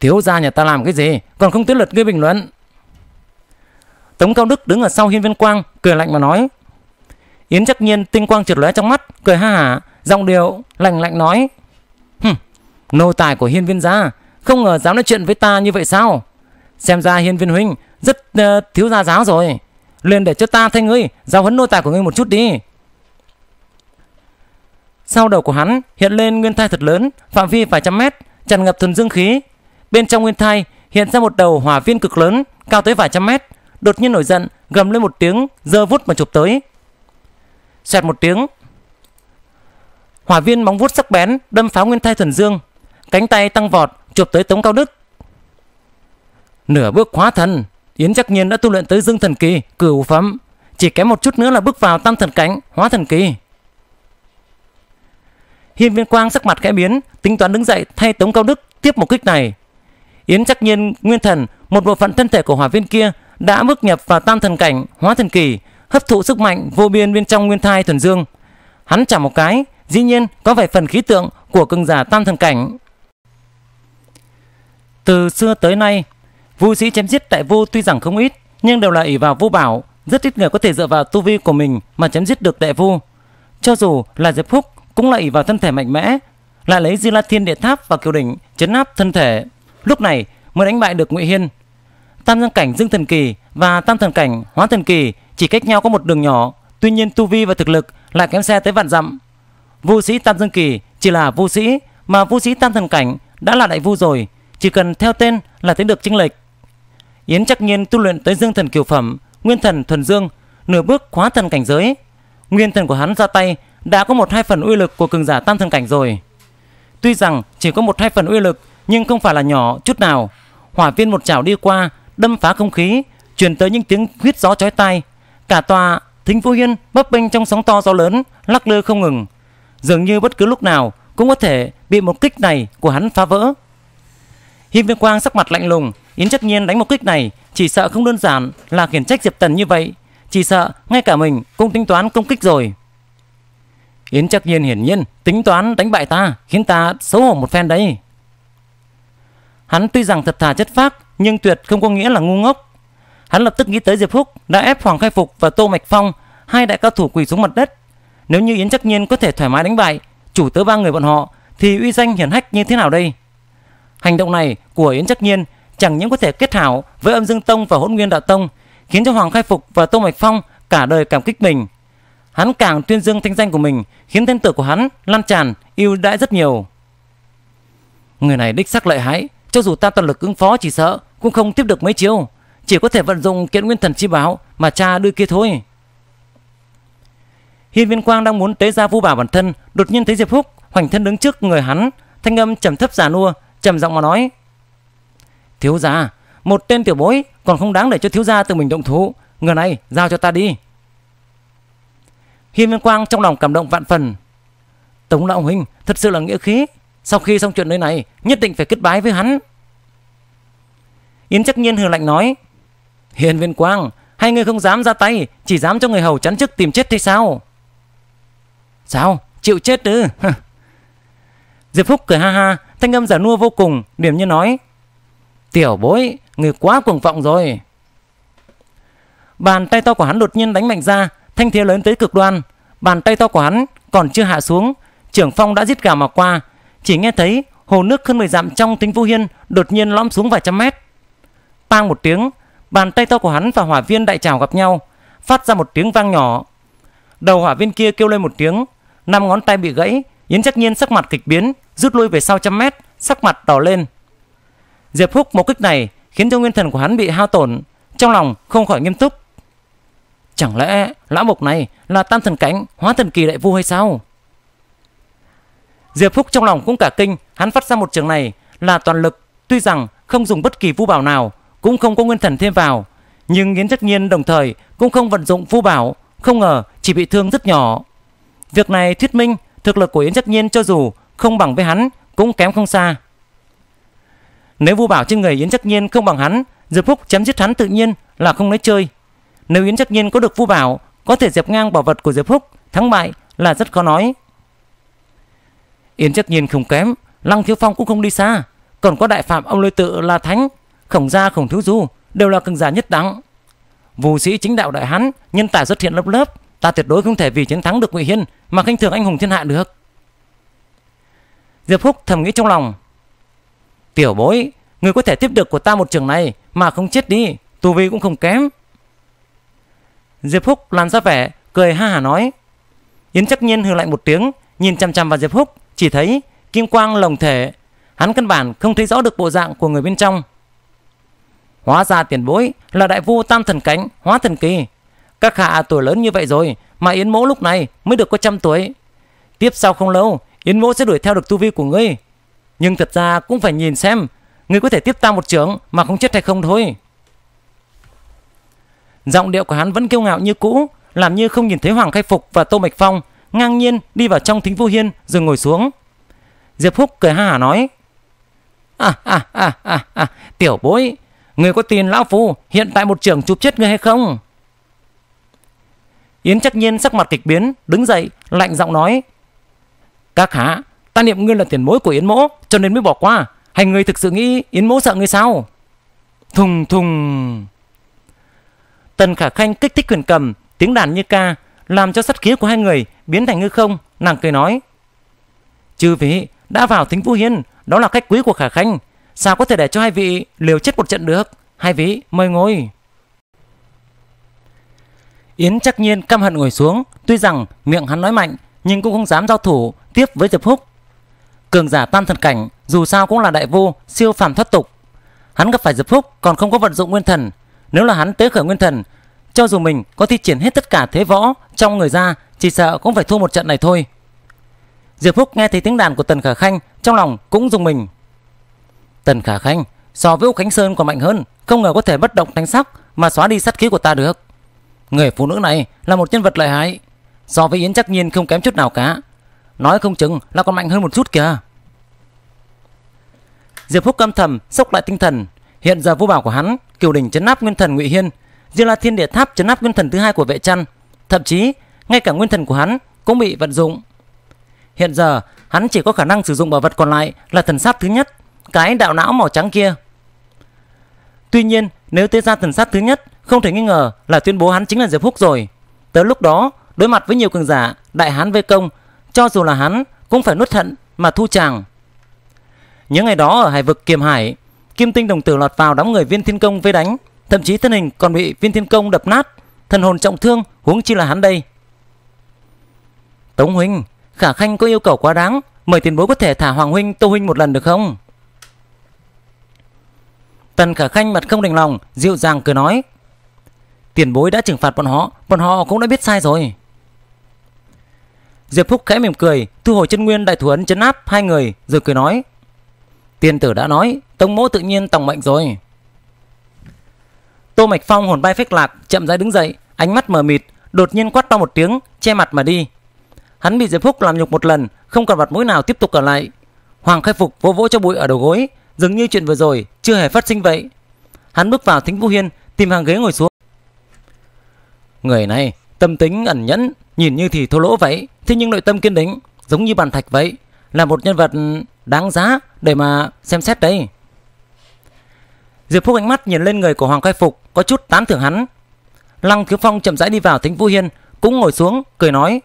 Thiếu gia nhà ta làm cái gì, còn không tới lượt ngươi bình luận. Tống Cao Đức đứng ở sau hiên viên quang, cười lạnh mà nói. Yến chắc nhiên tinh quang trượt lóe trong mắt, cười ha hả, giọng điệu lạnh lạnh nói. Nô tài của hiên viên gia, không ngờ dám nói chuyện với ta như vậy sao? Xem ra hiên viên huynh rất uh, thiếu gia giáo rồi. lên để cho ta thay ngươi, giáo huấn nô tài của ngươi một chút đi. Sau đầu của hắn hiện lên nguyên thai thật lớn, phạm vi vài trăm mét, tràn ngập thuần dương khí. Bên trong nguyên thai hiện ra một đầu hỏa viên cực lớn, cao tới vài trăm mét. Đột nhiên nổi giận, gầm lên một tiếng, giơ vút mà chụp tới. Xoẹt một tiếng, hỏa viên móng vuốt sắc bén đâm phá nguyên thai thuần dương, cánh tay tăng vọt chụp tới Tống Cao Đức. Nửa bước hóa thần, Yến chắc nhiên đã tu luyện tới dương thần kỳ, cửu phẩm, chỉ kém một chút nữa là bước vào tam thần cảnh, hóa thần kỳ. Hiên Viên Quang sắc mặt khẽ biến, tính toán đứng dậy thay Tống Cao Đức tiếp một kích này. Yến chắc nhiên nguyên thần, một bộ phận thân thể của hỏa viên kia đã bước nhập vào tam thần cảnh, hóa thần kỳ, hấp thụ sức mạnh vô biên bên trong nguyên thai thuần dương. Hắn chạm một cái, dĩ nhiên có vài phần khí tượng của cường giả tam thần cảnh. Từ xưa tới nay, vu sĩ chém giết tại vô tuy rằng không ít, nhưng đều là ỷ vào vô bảo, rất ít người có thể dựa vào tu vi của mình mà chém giết được đại vu. Cho dù là Diệp Phúc cũng lại vào thân thể mạnh mẽ, lại lấy Di La Thiên Địa Tháp và Kiều Đỉnh chấn áp thân thể. Lúc này mới đánh bại được Ngụy Hiên. Tam dương cảnh Dương Thần Kỳ và Tam Thần cảnh Hóa Thần Kỳ chỉ cách nhau có một đường nhỏ, tuy nhiên tu vi và thực lực lại kém xe tới vạn dặm. Vu sĩ Tam Dương Kỳ chỉ là vu sĩ, mà vu sĩ Tam Thần cảnh đã là đại vu rồi, chỉ cần theo tên là thấy được chênh lệch. Yến chắc nhiên tu luyện tới Dương Thần Kiều phẩm, Nguyên Thần Thuần Dương, nửa bước khóa thần cảnh giới. Nguyên thần của hắn ra tay đã có một hai phần uy lực của cường giả tam thần cảnh rồi. Tuy rằng chỉ có một hai phần uy lực nhưng không phải là nhỏ chút nào. Hỏa viên một chảo đi qua, đâm phá không khí, truyền tới những tiếng huyết gió chói tai. Cả tòa Thính Phú Hiên bấp bênh trong sóng to gió lớn, lắc lư không ngừng. Dường như bất cứ lúc nào cũng có thể bị một kích này của hắn phá vỡ. Hiên Viên Quang sắc mặt lạnh lùng, Yến Chất Nhiên đánh một kích này chỉ sợ không đơn giản là khiển trách Diệp Tần như vậy, chỉ sợ ngay cả mình cũng tính toán công kích rồi. Yến Chất nhiên hiển nhiên tính toán đánh bại ta khiến ta xấu hổ một phen đấy. Hắn tuy rằng thật thà chất phác nhưng tuyệt không có nghĩa là ngu ngốc. Hắn lập tức nghĩ tới Diệp Húc đã ép Hoàng Khai Phục và Tô Mạch Phong hai đại cao thủ quỳ xuống mặt đất. Nếu như Yến Chất nhiên có thể thoải mái đánh bại chủ tớ ba người bọn họ thì uy danh hiển hách như thế nào đây? Hành động này của Yến chắc nhiên chẳng những có thể kết hảo với âm dương tông và hỗn nguyên đạo tông khiến cho Hoàng Khai Phục và Tô Mạch Phong cả đời cảm kích mình hắn càng tuyên dương thanh danh của mình, khiến tên tuổi của hắn lan tràn, yêu đãi rất nhiều. Người này đích xác lợi hại, cho dù ta toàn lực ứng phó chỉ sợ cũng không tiếp được mấy chiêu, chỉ có thể vận dụng kiện nguyên thần chi báo mà cha đưa kia thôi. Hiên Viên Quang đang muốn tế ra vu bảo bản thân, đột nhiên thấy Diệp Húc hoành thân đứng trước người hắn, thanh âm trầm thấp già nua, trầm giọng mà nói: "Thiếu gia, một tên tiểu bối còn không đáng để cho thiếu gia tự mình động thủ, người này giao cho ta đi." Hiên Viên Quang trong lòng cảm động vạn phần. Tống lão huynh thật sự là nghĩa khí. Sau khi xong chuyện nơi này, nhất định phải kết bái với hắn. Yến chắc nhiên hừ lạnh nói. Hiên Viên Quang, hai người không dám ra tay, chỉ dám cho người hầu chắn chức tìm chết thế sao? Sao? Chịu chết ư? Diệp Phúc cười ha ha, thanh âm giả nua vô cùng, điểm như nói. Tiểu bối, người quá cuồng vọng rồi. Bàn tay to của hắn đột nhiên đánh mạnh ra, thanh thế lớn tới cực đoan bàn tay to của hắn còn chưa hạ xuống trưởng phong đã giết gào mà qua chỉ nghe thấy hồ nước hơn 10 dặm trong tính vũ hiên đột nhiên lõm xuống vài trăm mét pang một tiếng bàn tay to của hắn và hỏa viên đại trào gặp nhau phát ra một tiếng vang nhỏ đầu hỏa viên kia kêu lên một tiếng năm ngón tay bị gãy yến chắc nhiên sắc mặt kịch biến rút lui về sau trăm mét sắc mặt đỏ lên diệp húc một kích này khiến cho nguyên thần của hắn bị hao tổn trong lòng không khỏi nghiêm túc Chẳng lẽ lão mục này là tam thần cảnh hóa thần kỳ đại vu hay sao? Diệp Phúc trong lòng cũng cả kinh, hắn phát ra một trường này là toàn lực, tuy rằng không dùng bất kỳ vu bảo nào, cũng không có nguyên thần thêm vào, nhưng Yến Tất Nhiên đồng thời cũng không vận dụng vu bảo, không ngờ chỉ bị thương rất nhỏ. Việc này thuyết minh thực lực của Yến Chất Nhiên cho dù không bằng với hắn cũng kém không xa. Nếu Vu Bảo trên người Yến Chắc Nhiên không bằng hắn, Diệp Phúc chém giết hắn tự nhiên là không nói chơi. Nếu Yến Chắc Nhiên có được Vu Bảo, có thể dẹp ngang bảo vật của Diệp Phúc, thắng bại là rất khó nói. Yến Chắc Nhiên không kém, Lăng Thiếu Phong cũng không đi xa, còn có đại phạm ông Lôi Tự là thánh, Khổng Gia, Khổng Thiếu Du đều là cường giả nhất đẳng. Vũ sĩ chính đạo đại hán, nhân tài xuất hiện lớp lớp, ta tuyệt đối không thể vì chiến thắng được Ngụy Hiên mà khinh thường anh hùng thiên hạ được. Diệp Phúc thầm nghĩ trong lòng, tiểu bối, người có thể tiếp được của ta một trường này mà không chết đi, tu vi cũng không kém. Diệp Phúc làm ra vẻ cười ha hả nói. Yến chắc nhiên hừ lạnh một tiếng, nhìn chăm chăm vào Diệp Phúc, chỉ thấy kim quang lồng thể, hắn căn bản không thấy rõ được bộ dạng của người bên trong. Hóa ra tiền bối là đại vua tam thần cánh, hóa thần kỳ. Các hạ tuổi lớn như vậy rồi mà Yến mỗ lúc này mới được có trăm tuổi. Tiếp sau không lâu, Yến mỗ sẽ đuổi theo được tu vi của ngươi. Nhưng thật ra cũng phải nhìn xem, ngươi có thể tiếp ta một trưởng mà không chết hay không thôi. Giọng điệu của hắn vẫn kiêu ngạo như cũ, làm như không nhìn thấy Hoàng Khai Phục và Tô Mạch Phong, ngang nhiên đi vào trong thính vô hiên rồi ngồi xuống. Diệp Húc cười ha hả nói: "À à à à à, tiểu bối, người có tin lão phu hiện tại một trường chụp chết người hay không?" Yến chắc nhiên sắc mặt kịch biến, đứng dậy, lạnh giọng nói: "Các hạ, ta niệm ngươi là tiền mối của Yến mỗ, cho nên mới bỏ qua, hay ngươi thực sự nghĩ Yến mỗ sợ ngươi sao?" Thùng thùng Tần Khả Khanh kích thích quyền cầm, tiếng đàn như ca, làm cho sát khí của hai người biến thành ngư không. Nàng cười nói: "Chư vị đã vào Thính Vũ Hiên, đó là khách quý của Khả Khanh, sao có thể để cho hai vị liều chết một trận được? Hai vị mời ngồi." Yến chắc nhiên căm hận ngồi xuống, tuy rằng miệng hắn nói mạnh nhưng cũng không dám giao thủ tiếp với Diệp Húc. Cường giả tam thần cảnh dù sao cũng là đại vô siêu phàm thoát tục. Hắn gặp phải Diệp Húc còn không có vận dụng nguyên thần, nếu là hắn tế khởi nguyên thần, cho dù mình có thi triển hết tất cả thế võ trong người ra, chỉ sợ cũng phải thua một trận này thôi. Diệp Húc nghe thấy tiếng đàn của Tần Khả Khanh, trong lòng cũng dùng mình. Tần Khả Khanh so với Úc Khánh Sơn còn mạnh hơn, không ngờ có thể bất động thanh sắc mà xóa đi sát khí của ta được. Người phụ nữ này là một nhân vật lợi hại, so với Yến chắc nhiên không kém chút nào cả. Nói không chừng là còn mạnh hơn một chút kìa. Diệp Phúc căm thầm, sốc lại tinh thần. Hiện giờ vũ bảo của hắn Kiều Đình chấn áp nguyên thần Ngụy Hiên, riêng là Thiên Địa Tháp chấn áp nguyên thần thứ hai của Vệ chăn thậm chí ngay cả nguyên thần của hắn cũng bị vận dụng. Hiện giờ hắn chỉ có khả năng sử dụng bảo vật còn lại là thần sát thứ nhất, cái đạo não màu trắng kia. Tuy nhiên, nếu tế ra thần sát thứ nhất, không thể nghi ngờ là tuyên bố hắn chính là Diệp Húc rồi. Tới lúc đó, đối mặt với nhiều cường giả, đại hán vây công, cho dù là hắn cũng phải nuốt thận mà thu chàng. Những ngày đó ở hải vực Kiềm Hải, Kim tinh đồng tử lọt vào đám người viên thiên công vây đánh, thậm chí thân hình còn bị viên thiên công đập nát, thần hồn trọng thương, huống chi là hắn đây. Tống huynh, khả khanh có yêu cầu quá đáng, mời tiền bối có thể thả hoàng huynh, tô huynh một lần được không? Tần khả khanh mặt không đành lòng, dịu dàng cười nói. Tiền bối đã trừng phạt bọn họ, bọn họ cũng đã biết sai rồi. Diệp Phúc khẽ mỉm cười, thu hồi chân nguyên đại thủ ấn chấn áp hai người, rồi cười nói: Tiên tử đã nói, tông mỗ tự nhiên tòng mệnh rồi. Tô Mạch Phong hồn bay phách lạc, chậm rãi đứng dậy, ánh mắt mờ mịt, đột nhiên quát to một tiếng, che mặt mà đi. Hắn bị Diệp Phúc làm nhục một lần, không còn mặt mũi nào tiếp tục ở lại. Hoàng khai phục vỗ vỗ cho bụi ở đầu gối, dường như chuyện vừa rồi chưa hề phát sinh vậy. Hắn bước vào thính Vũ Hiên, tìm hàng ghế ngồi xuống. Người này tâm tính ẩn nhẫn, nhìn như thì thô lỗ vậy, thế nhưng nội tâm kiên định, giống như bàn thạch vậy, là một nhân vật đáng giá để mà xem xét đấy. Diệp Phúc ánh mắt nhìn lên người của Hoàng Khai Phục có chút tán thưởng hắn. Lăng Thiếu Phong chậm rãi đi vào thính Vũ Hiên cũng ngồi xuống cười nói.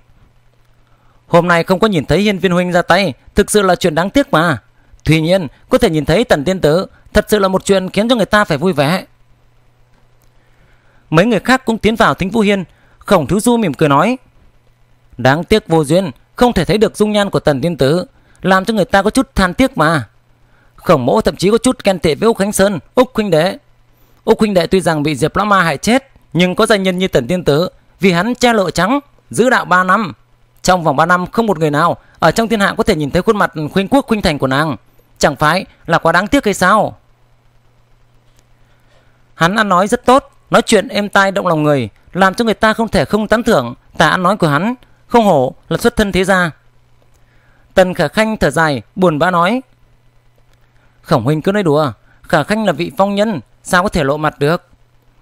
Hôm nay không có nhìn thấy Hiên Viên Huynh ra tay thực sự là chuyện đáng tiếc mà. Tuy nhiên có thể nhìn thấy Tần Tiên Tử thật sự là một chuyện khiến cho người ta phải vui vẻ. Mấy người khác cũng tiến vào thính Vũ Hiên Khổng Thứ Du mỉm cười nói Đáng tiếc vô duyên Không thể thấy được dung nhan của Tần Tiên Tử làm cho người ta có chút than tiếc mà. Khổng mỗ thậm chí có chút ghen tị với Úc Khánh Sơn, Úc huynh đệ. Úc huynh đệ tuy rằng bị Diệp Lão Ma hại chết, nhưng có gia nhân như Tần Tiên Tử vì hắn che lộ trắng, giữ đạo 3 năm. Trong vòng 3 năm không một người nào ở trong thiên hạ có thể nhìn thấy khuôn mặt khuynh quốc khuynh thành của nàng. Chẳng phải là quá đáng tiếc hay sao? Hắn ăn nói rất tốt, nói chuyện êm tai động lòng người, làm cho người ta không thể không tán thưởng tả ăn nói của hắn, không hổ là xuất thân thế gia. Tần Khả Khanh thở dài, buồn bã nói. Khổng huynh cứ nói đùa, Khả Khanh là vị phong nhân, sao có thể lộ mặt được?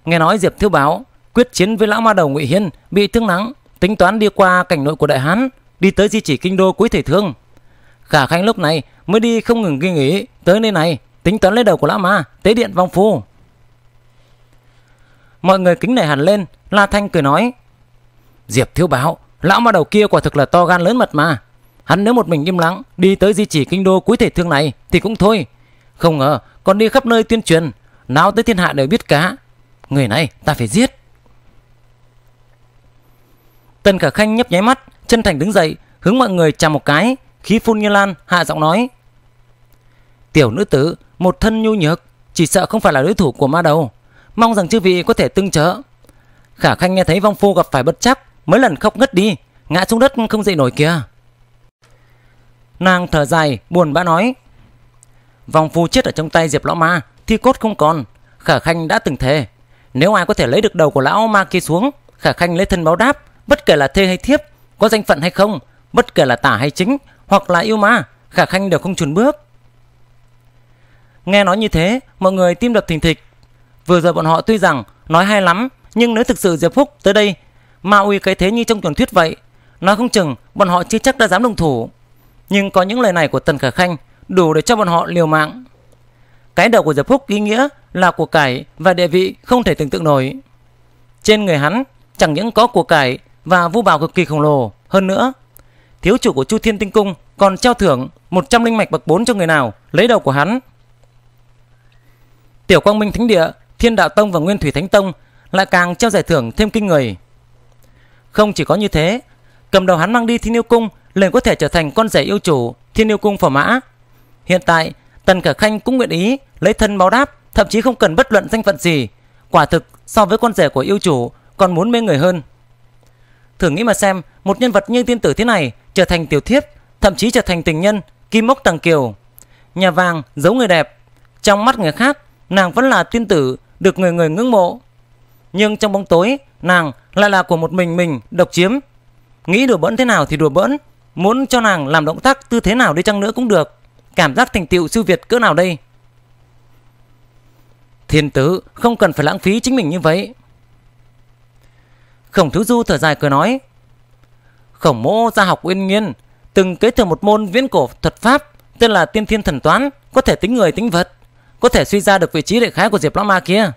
Nghe nói Diệp Thiếu Báo quyết chiến với lão ma đầu Ngụy Hiên bị thương nặng, tính toán đi qua cảnh nội của Đại Hán, đi tới di chỉ kinh đô cuối thể thương. Khả Khanh lúc này mới đi không ngừng ghi nghĩ tới nơi này, tính toán lấy đầu của lão ma, tế điện vong phu. Mọi người kính nể hẳn lên, La Thanh cười nói: "Diệp Thiếu Báo, lão ma đầu kia quả thực là to gan lớn mật mà. Hắn nếu một mình im lặng đi tới di chỉ kinh đô cuối thể thương này thì cũng thôi, không ngờ còn đi khắp nơi tuyên truyền, nào tới thiên hạ đều biết cả. Người này ta phải giết." Tần Khả Khanh nhấp nháy mắt, chân thành đứng dậy, hướng mọi người chào một cái, khí phun như lan, hạ giọng nói: "Tiểu nữ tử, một thân nhu nhược, chỉ sợ không phải là đối thủ của ma đầu, mong rằng chư vị có thể tương trợ." Khả Khanh nghe thấy vong phu gặp phải bất chắc, mấy lần khóc ngất đi, ngã xuống đất không dậy nổi kìa. Nàng thở dài, buồn bã nói: "Vong phu chết ở trong tay Diệp lão ma, thi cốt không còn, Khả Khanh đã từng thề, nếu ai có thể lấy được đầu của lão ma kia xuống, Khả Khanh lấy thân báo đáp, bất kể là thê hay thiếp, có danh phận hay không, bất kể là tả hay chính, hoặc là yêu ma, Khả Khanh đều không chuẩn bước. Nghe nói như thế, mọi người tim đập thình thịch. Vừa rồi bọn họ tuy rằng nói hay lắm, nhưng nếu thực sự Diệp Phúc tới đây, ma uy cái thế như trong truyền thuyết vậy, nói không chừng bọn họ chưa chắc đã dám đồng thủ. Nhưng có những lời này của Tần Khả Khanh đủ để cho bọn họ liều mạng. Cái đầu của Diệp Phúc ý nghĩa là của cải và địa vị không thể tưởng tượng nổi. Trên người hắn chẳng những có của cải và vu bào cực kỳ khổng lồ, hơn nữa, thiếu chủ của Chu Thiên Tinh Cung còn trao thưởng 100 linh mạch bậc 4 cho người nào lấy đầu của hắn. Tiểu Quang Minh Thánh Địa, Thiên Đạo Tông và Nguyên Thủy Thánh Tông lại càng treo giải thưởng thêm kinh người. Không chỉ có như thế, cầm đầu hắn mang đi Thiên Yêu Cung liền có thể trở thành con rể yêu chủ Thiên Yêu Cung phò mã. Hiện tại, Tần Cả Khanh cũng nguyện ý lấy thân báo đáp, thậm chí không cần bất luận danh phận gì. Quả thực so với con rể của yêu chủ còn muốn mê người hơn. Thử nghĩ mà xem, một nhân vật như tiên tử thế này trở thành tiểu thiếp, thậm chí trở thành tình nhân, kim mốc tầng kiều. Nhà vàng giấu người đẹp, trong mắt người khác, nàng vẫn là tiên tử được người người ngưỡng mộ. Nhưng trong bóng tối, nàng lại là của một mình mình độc chiếm. Nghĩ đùa bỡn thế nào thì đùa bỡn, muốn cho nàng làm động tác tư thế nào đi chăng nữa cũng được. Cảm giác thành tựu siêu việt cỡ nào đây? Thiên tử không cần phải lãng phí chính mình như vậy. Khổng Thứ Du thở dài cười nói Khổng mô gia học uyên nghiên Từng kế thừa một môn viễn cổ thuật pháp Tên là tiên thiên thần toán Có thể tính người tính vật có thể suy ra được vị trí đại khái của Diệp Lão Ma kia.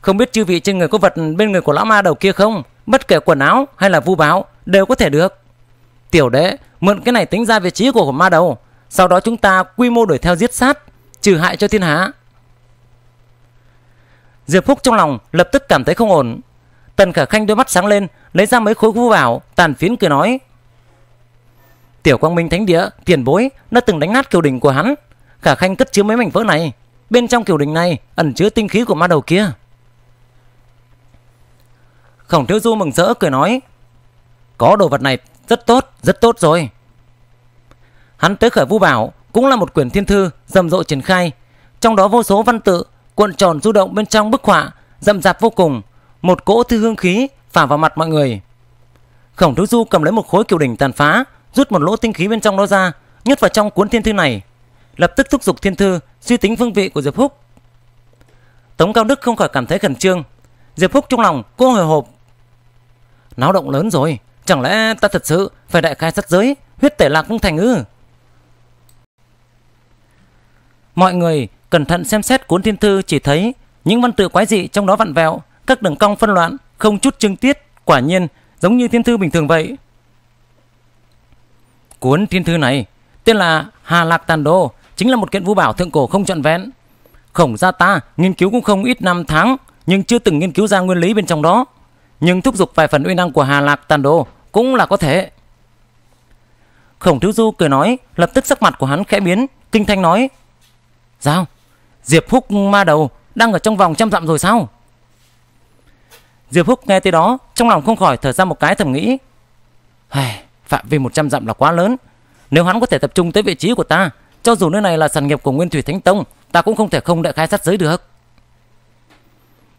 Không biết chư vị trên người có vật bên người của Lão Ma đầu kia không? Bất kể quần áo hay là vu báo Đều có thể được. Tiểu đệ mượn cái này tính ra vị trí của ma đầu. Sau đó chúng ta quy mô đuổi theo giết sát Trừ hại cho thiên hạ. Diệp Phúc trong lòng lập tức cảm thấy không ổn. Tần Khả Khanh đôi mắt sáng lên, lấy ra mấy khối vu bảo, tàn phiến cười nói: "Tiểu Quang Minh Thánh Địa, tiền bối đã từng đánh nát kiều đình của hắn, Khả Khanh cất chứa mấy mảnh vỡ này, bên trong kiều đình này ẩn chứa tinh khí của ma đầu kia." Khổng Thiếu Du mừng rỡ cười nói: "Có đồ vật này rất tốt, rất tốt rồi." Hắn tới khởi vu bảo cũng là một quyển thiên thư rầm rộ triển khai, trong đó vô số văn tự cuộn tròn du động bên trong bức họa, rậm rạp vô cùng, một cỗ thư hương khí phả vào mặt mọi người. Khổng Thiếu Du cầm lấy một khối kiều đỉnh tàn phá, rút một lỗ tinh khí bên trong đó ra, nhét vào trong cuốn thiên thư này, lập tức thúc giục thiên thư suy tính phương vị của Diệp Phúc. Tống Cao Đức không khỏi cảm thấy khẩn trương, Diệp Phúc trong lòng cô hồi hộp. Náo động lớn rồi, chẳng lẽ ta thật sự phải đại khai sát giới, huyết tể lạc không thành ư? Mọi người cẩn thận xem xét cuốn thiên thư chỉ thấy những văn tự quái dị trong đó vặn vẹo, các đường cong phân loạn, không chút trưng tiết, quả nhiên giống như thiên thư bình thường vậy. Cuốn thiên thư này tên là Hà Lạc Tàn Đô, chính là một kiện vũ bảo thượng cổ không trọn vẹn. Khổng gia ta nghiên cứu cũng không ít năm tháng, nhưng chưa từng nghiên cứu ra nguyên lý bên trong đó. Nhưng thúc giục vài phần uy năng của Hà Lạc Tàn đồ cũng là có thể. Khổng Thiếu Du cười nói, lập tức sắc mặt của hắn khẽ biến, kinh thanh nói: "Sao? Diệp Húc ma đầu đang ở trong vòng trăm dặm rồi sao?" Diệp Húc nghe tới đó, trong lòng không khỏi thở ra một cái thầm nghĩ. Hây, phạm vi 100 dặm là quá lớn. Nếu hắn có thể tập trung tới vị trí của ta, cho dù nơi này là sản nghiệp của Nguyên Thủy Thánh Tông, ta cũng không thể không đại khai sát giới được.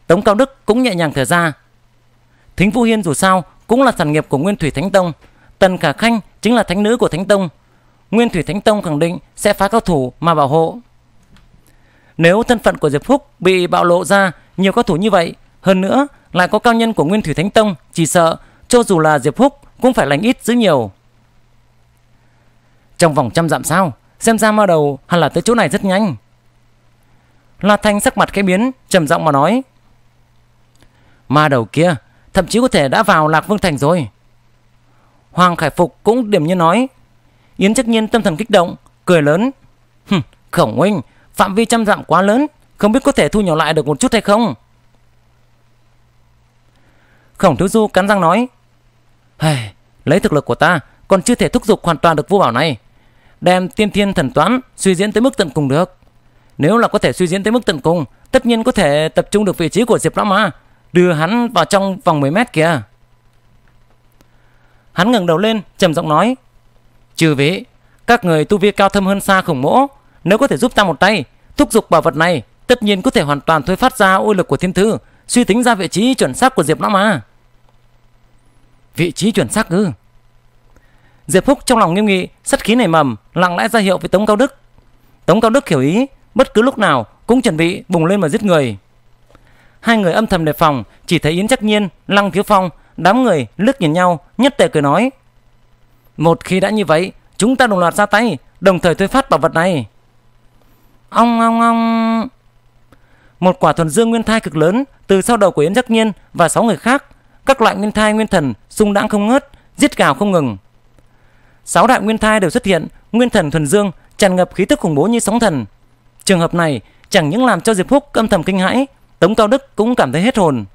Tống Cao Đức cũng nhẹ nhàng thở ra. Thính Vũ Hiên dù sao cũng là sản nghiệp của Nguyên Thủy Thánh Tông, Tần Khả Khanh chính là thánh nữ của Thánh Tông. Nguyên Thủy Thánh Tông khẳng định sẽ phá cao thủ mà bảo hộ. Nếu thân phận của Diệp Phúc bị bạo lộ ra nhiều cao thủ như vậy, hơn nữa lại có cao nhân của Nguyên Thủy Thánh Tông, chỉ sợ cho dù là Diệp Phúc cũng phải lành ít dữ nhiều. Trong vòng trăm dặm sao, xem ra ma đầu hẳn là tới chỗ này rất nhanh. La Thanh sắc mặt cái biến, trầm giọng mà nói. Ma đầu kia, thậm chí có thể đã vào Lạc Vương Thành rồi. Hoàng Khải Phục cũng điểm như nói. Yến chắc nhiên tâm thần kích động, cười lớn. Hừm, khổng huynh, phạm vi trăm dặm quá lớn, không biết có thể thu nhỏ lại được một chút hay không. Khổng thứ Du cắn răng nói. Hey, lấy thực lực của ta, còn chưa thể thúc giục hoàn toàn được vua bảo này. Đem tiên thiên thần toán suy diễn tới mức tận cùng được. Nếu là có thể suy diễn tới mức tận cùng, tất nhiên có thể tập trung được vị trí của Diệp Lão Ma, đưa hắn vào trong vòng 10 mét kìa. Hắn ngẩng đầu lên, trầm giọng nói: "Trừ vị, các người tu vi cao thâm hơn xa khủng mỗ, nếu có thể giúp ta một tay, thúc giục bảo vật này, tất nhiên có thể hoàn toàn thôi phát ra uy lực của thiên thư, suy tính ra vị trí chuẩn xác của Diệp Lão Ma." Vị trí chuẩn xác ư? Diệp Phúc trong lòng nghiêm nghị, sắt khí nảy mầm, lặng lẽ ra hiệu với Tống Cao Đức. Tống Cao Đức hiểu ý, bất cứ lúc nào cũng chuẩn bị bùng lên mà giết người. Hai người âm thầm đề phòng, chỉ thấy Yến Chắc Nhiên, Lăng Thiếu Phong, đám người lướt nhìn nhau, nhất tề cười nói: "Một khi đã như vậy, chúng ta đồng loạt ra tay, đồng thời thuê phát bảo vật này." Ong ong ong. Một quả thuần dương nguyên thai cực lớn từ sau đầu của Yến Chắc Nhiên và sáu người khác, các loại nguyên thai nguyên thần sung đãng không ngớt, giết gào không ngừng. Sáu đại nguyên thai đều xuất hiện, nguyên thần thuần dương tràn ngập khí tức khủng bố như sóng thần. Trường hợp này chẳng những làm cho Diệp Phúc âm thầm kinh hãi, Tống Cao Đức cũng cảm thấy hết hồn.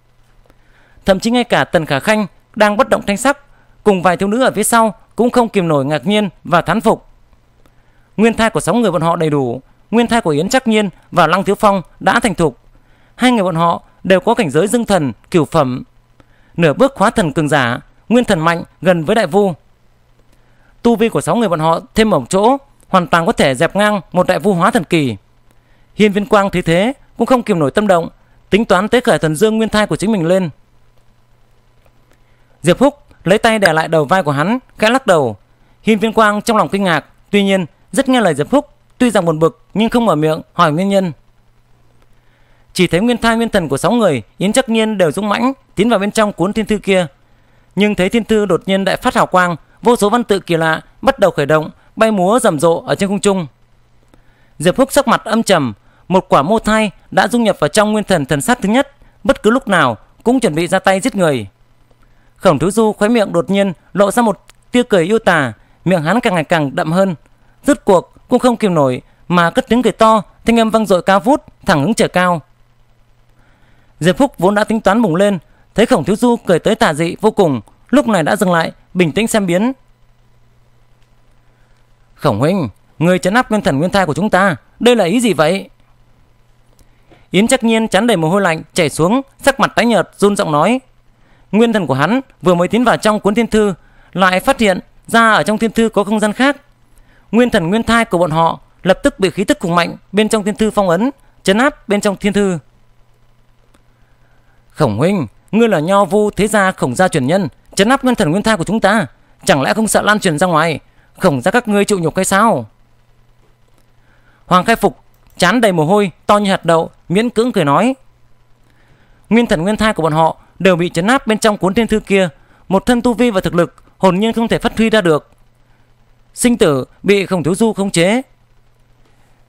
Thậm chí ngay cả Tần Khả Khanh đang bất động thanh sắc, cùng vài thiếu nữ ở phía sau cũng không kìm nổi ngạc nhiên và thán phục. Nguyên thai của sáu người bọn họ đầy đủ, nguyên thai của Yến Trắc Nhiên và Lăng Thiếu Phong đã thành thục. Hai người bọn họ đều có cảnh giới dương thần cửu phẩm, nửa bước hóa thần cường giả, nguyên thần mạnh gần với đại vu. Tu vi của sáu người bọn họ thêm một chỗ, hoàn toàn có thể dẹp ngang một đại vu hóa thần kỳ. Hiên Viên Quang thấy thế cũng không kiềm nổi tâm động, tính toán tế khởi thần dương nguyên thai của chính mình lên. Diệp Húc lấy tay đè lại đầu vai của hắn, khẽ lắc đầu. Hiên Viên Quang trong lòng kinh ngạc, tuy nhiên rất nghe lời Diệp Húc, tuy rằng buồn bực nhưng không mở miệng hỏi nguyên nhân. Chỉ thấy nguyên thai nguyên thần của sáu người Yến chắc nhiên đều dũng mãnh Tiến vào bên trong cuốn thiên thư kia Nhưng thấy thiên thư đột nhiên đại phát hào quang Vô số văn tự kỳ lạ bắt đầu khởi động Bay múa rầm rộ ở trên không trung. Diệp Húc sắc mặt âm trầm Một quả mô thai đã dung nhập vào trong nguyên thần thần sát thứ nhất Bất cứ lúc nào cũng chuẩn bị ra tay giết người. Khổng Thứ Du khóe miệng đột nhiên lộ ra một tia cười yêu tà Miệng hắn càng ngày càng đậm hơn. Rốt cuộc cũng không kiềm nổi Mà cất tiếng cười to Thanh âm vang dội cao vút thẳng hướng trời cao. Diệp Phúc vốn đã tính toán bùng lên, thấy Khổng Thiếu Du cười tới tà dị vô cùng, lúc này đã dừng lại, bình tĩnh xem biến. Khổng huynh, người chấn áp nguyên thần nguyên thai của chúng ta, đây là ý gì vậy? Yến chắc nhiên chắn đầy mồ hôi lạnh chảy xuống, sắc mặt tái nhợt run giọng nói. Nguyên thần của hắn vừa mới tiến vào trong cuốn thiên thư, lại phát hiện ra ở trong thiên thư có không gian khác. Nguyên thần nguyên thai của bọn họ lập tức bị khí tức cùng mạnh bên trong thiên thư phong ấn, chấn áp bên trong thiên thư. Khổng huynh, ngươi là nho vu thế gia khổng gia truyền nhân, chấn áp nguyên thần nguyên thai của chúng ta, chẳng lẽ không sợ lan truyền ra ngoài, khổng ra các ngươi chịu nhục hay sao? Hoàng khai phục chán đầy mồ hôi, to như hạt đậu, miễn cưỡng cười nói: Nguyên thần nguyên thai của bọn họ đều bị chấn áp bên trong cuốn thiên thư kia, một thân tu vi và thực lực hồn nhiên không thể phát huy ra được. Sinh tử bị Khổng Thiếu Du khống chế.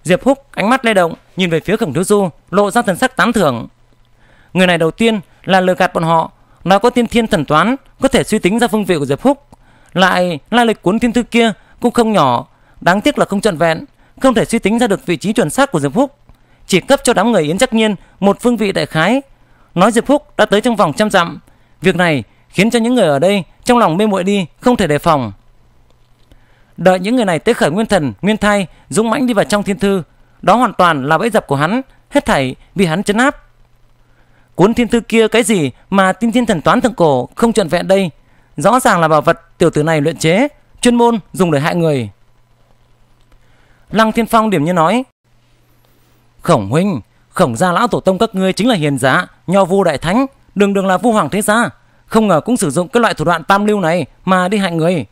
Diệp Húc ánh mắt lay động, nhìn về phía Khổng Thiếu Du, lộ ra thần sắc tán thưởng. Người này đầu tiên là lừa gạt bọn họ, nói có tiên thiên thần toán có thể suy tính ra phương vị của Diệp Phúc. Lại lai lịch cuốn thiên thư kia cũng không nhỏ, đáng tiếc là không trọn vẹn, không thể suy tính ra được vị trí chuẩn xác của Diệp Phúc. Chỉ cấp cho đám người Yến Chắc Nhiên một phương vị đại khái, nói Diệp Phúc đã tới trong vòng trăm dặm. Việc này khiến cho những người ở đây trong lòng mê muội đi, không thể đề phòng. Đợi những người này tới khởi nguyên thần, nguyên thai, dũng mãnh đi vào trong thiên thư, đó hoàn toàn là bẫy dập của hắn, hết thảy bị hắn chấn áp. Cuốn thiên thư kia cái gì mà tin thiên thần toán thượng cổ không trọn vẹn đây? Rõ ràng là bảo vật tiểu tử này luyện chế, chuyên môn dùng để hại người. Lăng Thiên Phong điểm như nói. Khổng huynh, khổng gia lão tổ tông các ngươi chính là hiền giá, nho vu đại thánh, đường đường là vu hoàng thế gia. Không ngờ cũng sử dụng cái loại thủ đoạn tam lưu này mà đi hại người.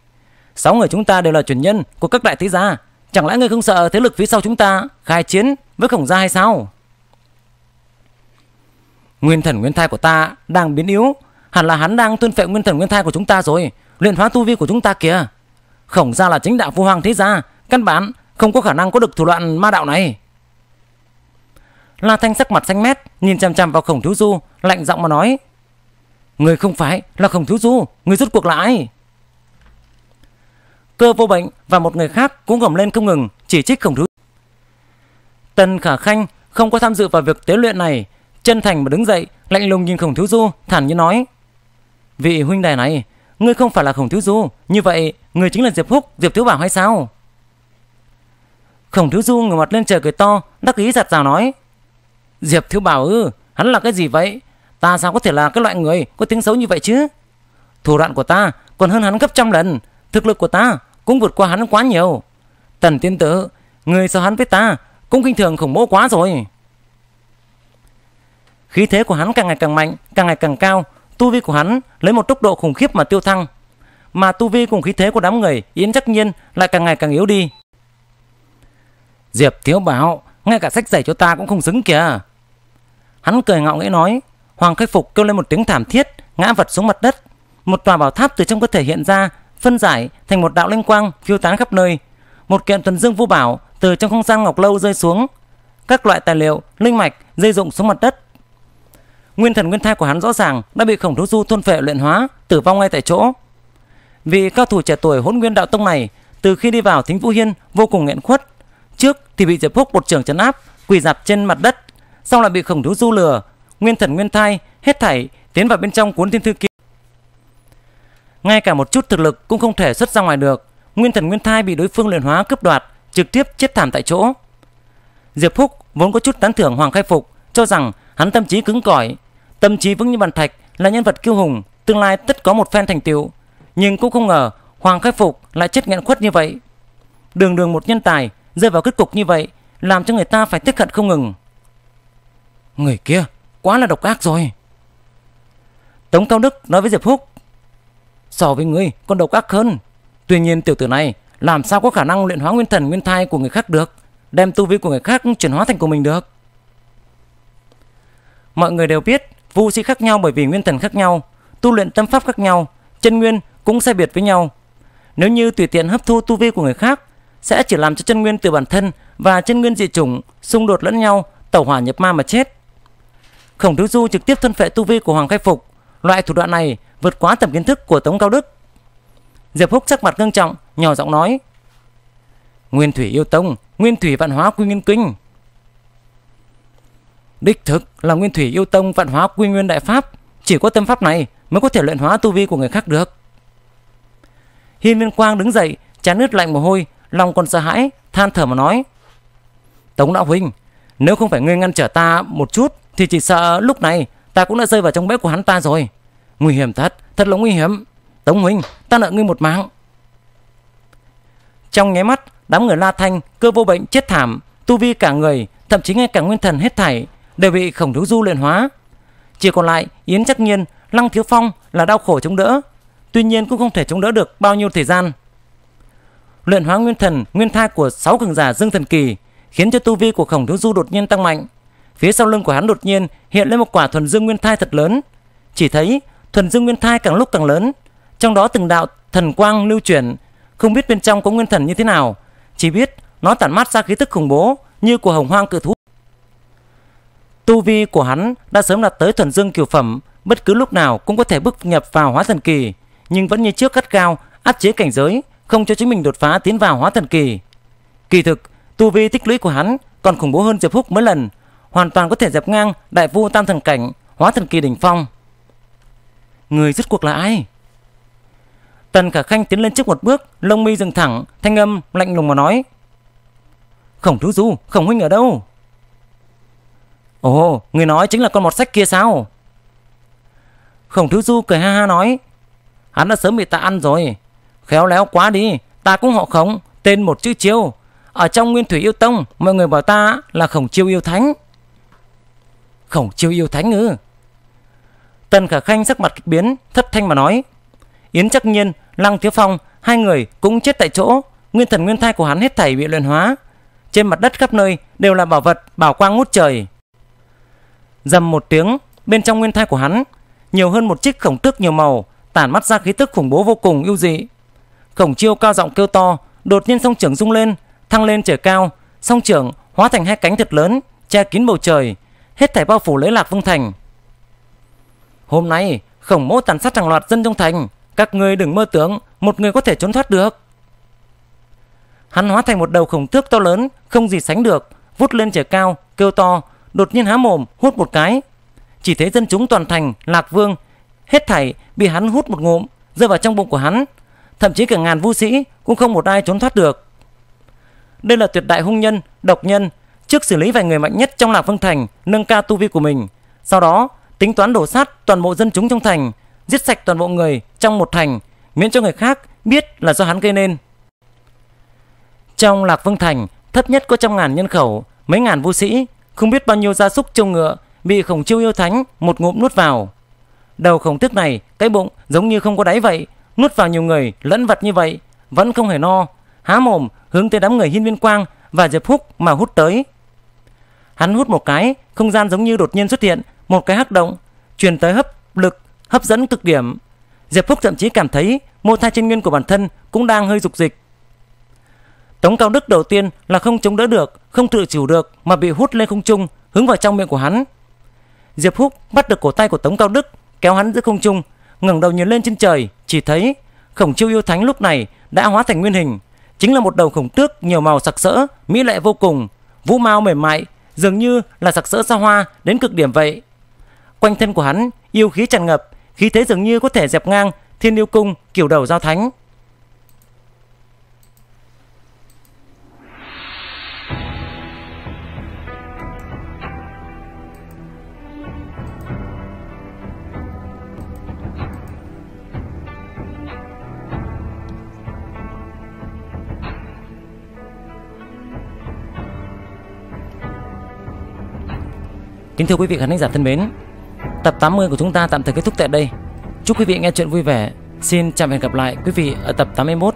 Sáu người chúng ta đều là truyền nhân của các đại thế gia. Chẳng lẽ ngươi không sợ thế lực phía sau chúng ta khai chiến với khổng gia hay sao? Nguyên thần nguyên thai của ta đang biến yếu. Hẳn là hắn đang tuân phệ nguyên thần nguyên thai của chúng ta rồi. Luyện hóa tu vi của chúng ta kìa. Khổng gia là chính đạo phu hoàng thế gia. Căn bản không có khả năng có được thủ đoạn ma đạo này. La Thanh sắc mặt xanh mét, nhìn chằm chằm vào Khổng Thiếu Du, lạnh giọng mà nói: "Người không phải là Khổng Thiếu Du, người rút cuộc là ai?" Cơ Vô Bệnh và một người khác cũng gầm lên không ngừng, chỉ trích Khổng Thiếu. Tần Khả Khanh không có tham dự vào việc tế luyện này, chân thành mà đứng dậy, lạnh lùng nhìn Khổng Thiếu Du, thản nhiên nói: "Vị huynh đài này, ngươi không phải là Khổng Thiếu Du, như vậy người chính là Diệp Húc, Diệp Thiếu Bảo hay sao?" Khổng Thiếu Du ngửa mặt lên trời cười to, đắc ý giật rào nói: Diệp Thiếu Bảo ư, hắn là cái gì vậy? Ta sao có thể là cái loại người có tiếng xấu như vậy chứ? Thủ đoạn của ta còn hơn hắn gấp trăm lần, thực lực của ta cũng vượt qua hắn quá nhiều. Tần tiên tử, người so hắn với ta cũng kinh thường khủng bố quá rồi. Khí thế của hắn càng ngày càng mạnh, càng ngày càng cao, tu vi của hắn lấy một tốc độ khủng khiếp mà tiêu thăng. Mà tu vi cùng khí thế của đám người Yến Trắc nhiên lại càng ngày càng yếu đi. Diệp Thiếu Bảo, ngay cả sách giày cho ta cũng không xứng kìa. Hắn cười ngạo nghễ nói, Hoàng Khai Phục kêu lên một tiếng thảm thiết, ngã vật xuống mặt đất. Một tòa bảo tháp từ trong cơ thể hiện ra, phân giải thành một đạo linh quang phiêu tán khắp nơi. Một kiện tuần dương vô bảo từ trong không gian ngọc lâu rơi xuống. Các loại tài liệu, linh mạch rơi rụng xuống mặt đất. Nguyên thần nguyên thai của hắn rõ ràng đã bị khổng thú du thôn phệ luyện hóa, tử vong ngay tại chỗ. Vì cao thủ trẻ tuổi hỗn nguyên đạo tông này, từ khi đi vào thính vũ hiên vô cùng nghẹn khuất. Trước thì bị Diệp Phúc một trường chấn áp, quỳ dạp trên mặt đất sau lại bị khổng thú du lừa nguyên thần nguyên thai hết thảy tiến vào bên trong cuốn thiên thư kia ngay cả một chút thực lực cũng không thể xuất ra ngoài được nguyên thần nguyên thai bị đối phương luyện hóa cướp đoạt trực tiếp chết thảm tại chỗ diệp phúc vốn có chút tán thưởng hoàng khai phục cho rằng hắn tâm trí cứng cỏi tâm trí vững như bàn thạch, là nhân vật kiêu hùng, tương lai tất có một phen thành tựu nhưng cũng không ngờ, hoàng khai phục lại chết nghẹn khuất như vậy đường đường một nhân tài, rơi vào kết cục như vậy, làm cho người ta phải tức hận không ngừng Người kia, quá là độc ác rồi. Tống Cao Đức nói với Diệp Húc. So với ngươi, còn độc ác hơn. Tuy nhiên tiểu tử này, làm sao có khả năng luyện hóa nguyên thần nguyên thai của người khác được. Đem tu vi của người khác chuyển hóa thành của mình được. Mọi người đều biết Vu sĩ khác nhau bởi vì nguyên thần khác nhau. Tu luyện tâm pháp khác nhau. Chân nguyên cũng sai biệt với nhau. Nếu như tùy tiện hấp thu tu vi của người khác sẽ chỉ làm cho chân nguyên từ bản thân và chân nguyên dị chủng xung đột lẫn nhau tẩu hỏa nhập ma mà chết Khổng Thứ Du trực tiếp thân phệ tu vi của Hoàng Khai Phục. Loại thủ đoạn này vượt quá tầm kiến thức của Tống Cao Đức. Diệp Húc sắc mặt ngưng trọng, nhỏ giọng nói: "Nguyên Thủy yêu tông, Nguyên Thủy vạn hóa quy nguyên kinh." Đích thực là Nguyên Thủy yêu tông vạn hóa quy nguyên đại pháp, chỉ có tâm pháp này mới có thể luyện hóa tu vi của người khác được. Hiên Viên Quang đứng dậy, chán nước lạnh mồ hôi, lòng còn sợ hãi, than thở mà nói: "Tống đạo huynh, nếu không phải ngươi ngăn trở ta một chút thì chỉ sợ lúc này ta cũng đã rơi vào trong bếp của hắn ta rồi. Nguy hiểm thật, thật là nguy hiểm. Tống huynh, ta nợ ngươi một mạng. Trong nháy mắt, đám người La Thanh, cơ vô bệnh chết thảm, tu vi cả người, thậm chí ngay cả nguyên thần hết thảy đều bị khổng thú du luyện hóa. Chỉ còn lại Yến Chắc Nhiên, Lăng Thiếu Phong là đau khổ chống đỡ, tuy nhiên cũng không thể chống đỡ được bao nhiêu thời gian. Luyện hóa nguyên thần, nguyên thai của sáu cường giả Dương Thần Kỳ khiến cho tu vi của khổng thú du đột nhiên tăng mạnh. Phía sau lưng của hắn đột nhiên hiện lên một quả thuần dương nguyên thai thật lớn. Chỉ thấy thuần dương nguyên thai càng lúc càng lớn, trong đó từng đạo thần quang lưu chuyển, không biết bên trong có nguyên thần như thế nào, chỉ biết nó tản mát ra khí tức khủng bố như của hồng hoang cự thú. Tu vi của hắn đã sớm đạt tới thuần dương kiều phẩm, bất cứ lúc nào cũng có thể bước nhập vào hóa thần kỳ, nhưng vẫn như trước cắt cao, áp chế cảnh giới, không cho chính mình đột phá tiến vào hóa thần kỳ. Kỳ thực, tu vi tích lũy của hắn còn khủng bố hơn Diệp Húc mấy lần, hoàn toàn có thể dẹp ngang đại vu tam thần cảnh, hóa thần kỳ đỉnh phong. Người rốt cuộc là ai? Tần Khả Khanh tiến lên trước một bước, lông mi dừng thẳng, thanh âm lạnh lùng mà nói: "Khổng Thú Du, Khổng huynh ở đâu?" "Ồ, người nói chính là con mọt sách kia sao?" Khổng Thứ Du cười ha ha nói: "Hắn đã sớm bị ta ăn rồi, khéo léo quá đi, ta cũng họ Khổng, tên một chữ Chiêu, ở trong Nguyên Thủy Yêu Tông, mọi người bảo ta là Khổng Chiêu yêu thánh." Khổng chiêu yêu thánh ư Tần Khả Khanh sắc mặt kịch biến Thất thanh mà nói Yến chắc nhiên Lăng Thiếu Phong hai người cũng chết tại chỗ, nguyên thần nguyên thai của hắn hết thảy bị luyện hóa. Trên mặt đất khắp nơi đều là bảo vật bảo quang ngút trời. Dầm một tiếng, bên trong nguyên thai của hắn nhiều hơn một chiếc khổng tước nhiều màu, tản mắt ra khí tức khủng bố vô cùng ưu dị. Khổng chiêu cao giọng kêu to, đột nhiên song trưởng rung lên, thăng lên trời cao, song trưởng hóa thành hai cánh thật lớn, che kín bầu trời, hết thảy bao phủ lấy Lạc Vương Thành. Hôm nay, khổng mỗ tàn sát hàng loạt dân trong thành, các ngươi đừng mơ tưởng một người có thể trốn thoát được. Hắn hóa thành một đầu khổng tước to lớn, không gì sánh được, vút lên trời cao, kêu to, đột nhiên há mồm hút một cái. Chỉ thấy dân chúng toàn thành Lạc Vương hết thảy bị hắn hút một ngụm rơi vào trong bụng của hắn, thậm chí cả ngàn vũ sĩ cũng không một ai trốn thoát được. Đây là tuyệt đại hung nhân, độc nhân, trước xử lý vài người mạnh nhất trong Lạc Vương thành, nâng cao tu vi của mình, sau đó tính toán đổ sát toàn bộ dân chúng trong thành, giết sạch toàn bộ người trong một thành, miễn cho người khác biết là do hắn gây nên. Trong Lạc Vương thành, thấp nhất có trăm ngàn nhân khẩu, mấy ngàn vũ sĩ, không biết bao nhiêu gia súc trâu ngựa bị khổng chiêu yêu thánh một ngụm nuốt vào. Đầu khổng tức này, cái bụng giống như không có đáy vậy, nuốt vào nhiều người lẫn vật như vậy, vẫn không hề no, há mồm hướng tới đám người hiên viên quang và diệp húc mà hút tới. Hắn hút một cái, không gian giống như đột nhiên xuất hiện một cái hắc động, truyền tới hấp lực, hấp dẫn cực điểm. Diệp Phúc thậm chí cảm thấy mô thai trên nguyên của bản thân cũng đang hơi dục dịch. Tống Cao Đức đầu tiên là không chống đỡ được, không tự chủ được mà bị hút lên không trung, hướng vào trong miệng của hắn. Diệp Húc bắt được cổ tay của Tống Cao Đức, kéo hắn giữa không trung, ngẩng đầu nhìn lên trên trời, chỉ thấy Khổng Chiêu yêu thánh lúc này đã hóa thành nguyên hình, chính là một đầu khổng tước nhiều màu sặc sỡ, mỹ lệ vô cùng, vũ mao mềm mại, dường như là sặc sỡ xa hoa đến cực điểm vậy. Quanh thân của hắn yêu khí tràn ngập, khí thế dường như có thể dẹp ngang Thiên Yêu cung kiểu đầu giao thánh. Kính thưa quý vị khán giả thân mến, tập 80 của chúng ta tạm thời kết thúc tại đây. Chúc quý vị nghe chuyện vui vẻ. Xin chào và hẹn gặp lại quý vị ở tập 81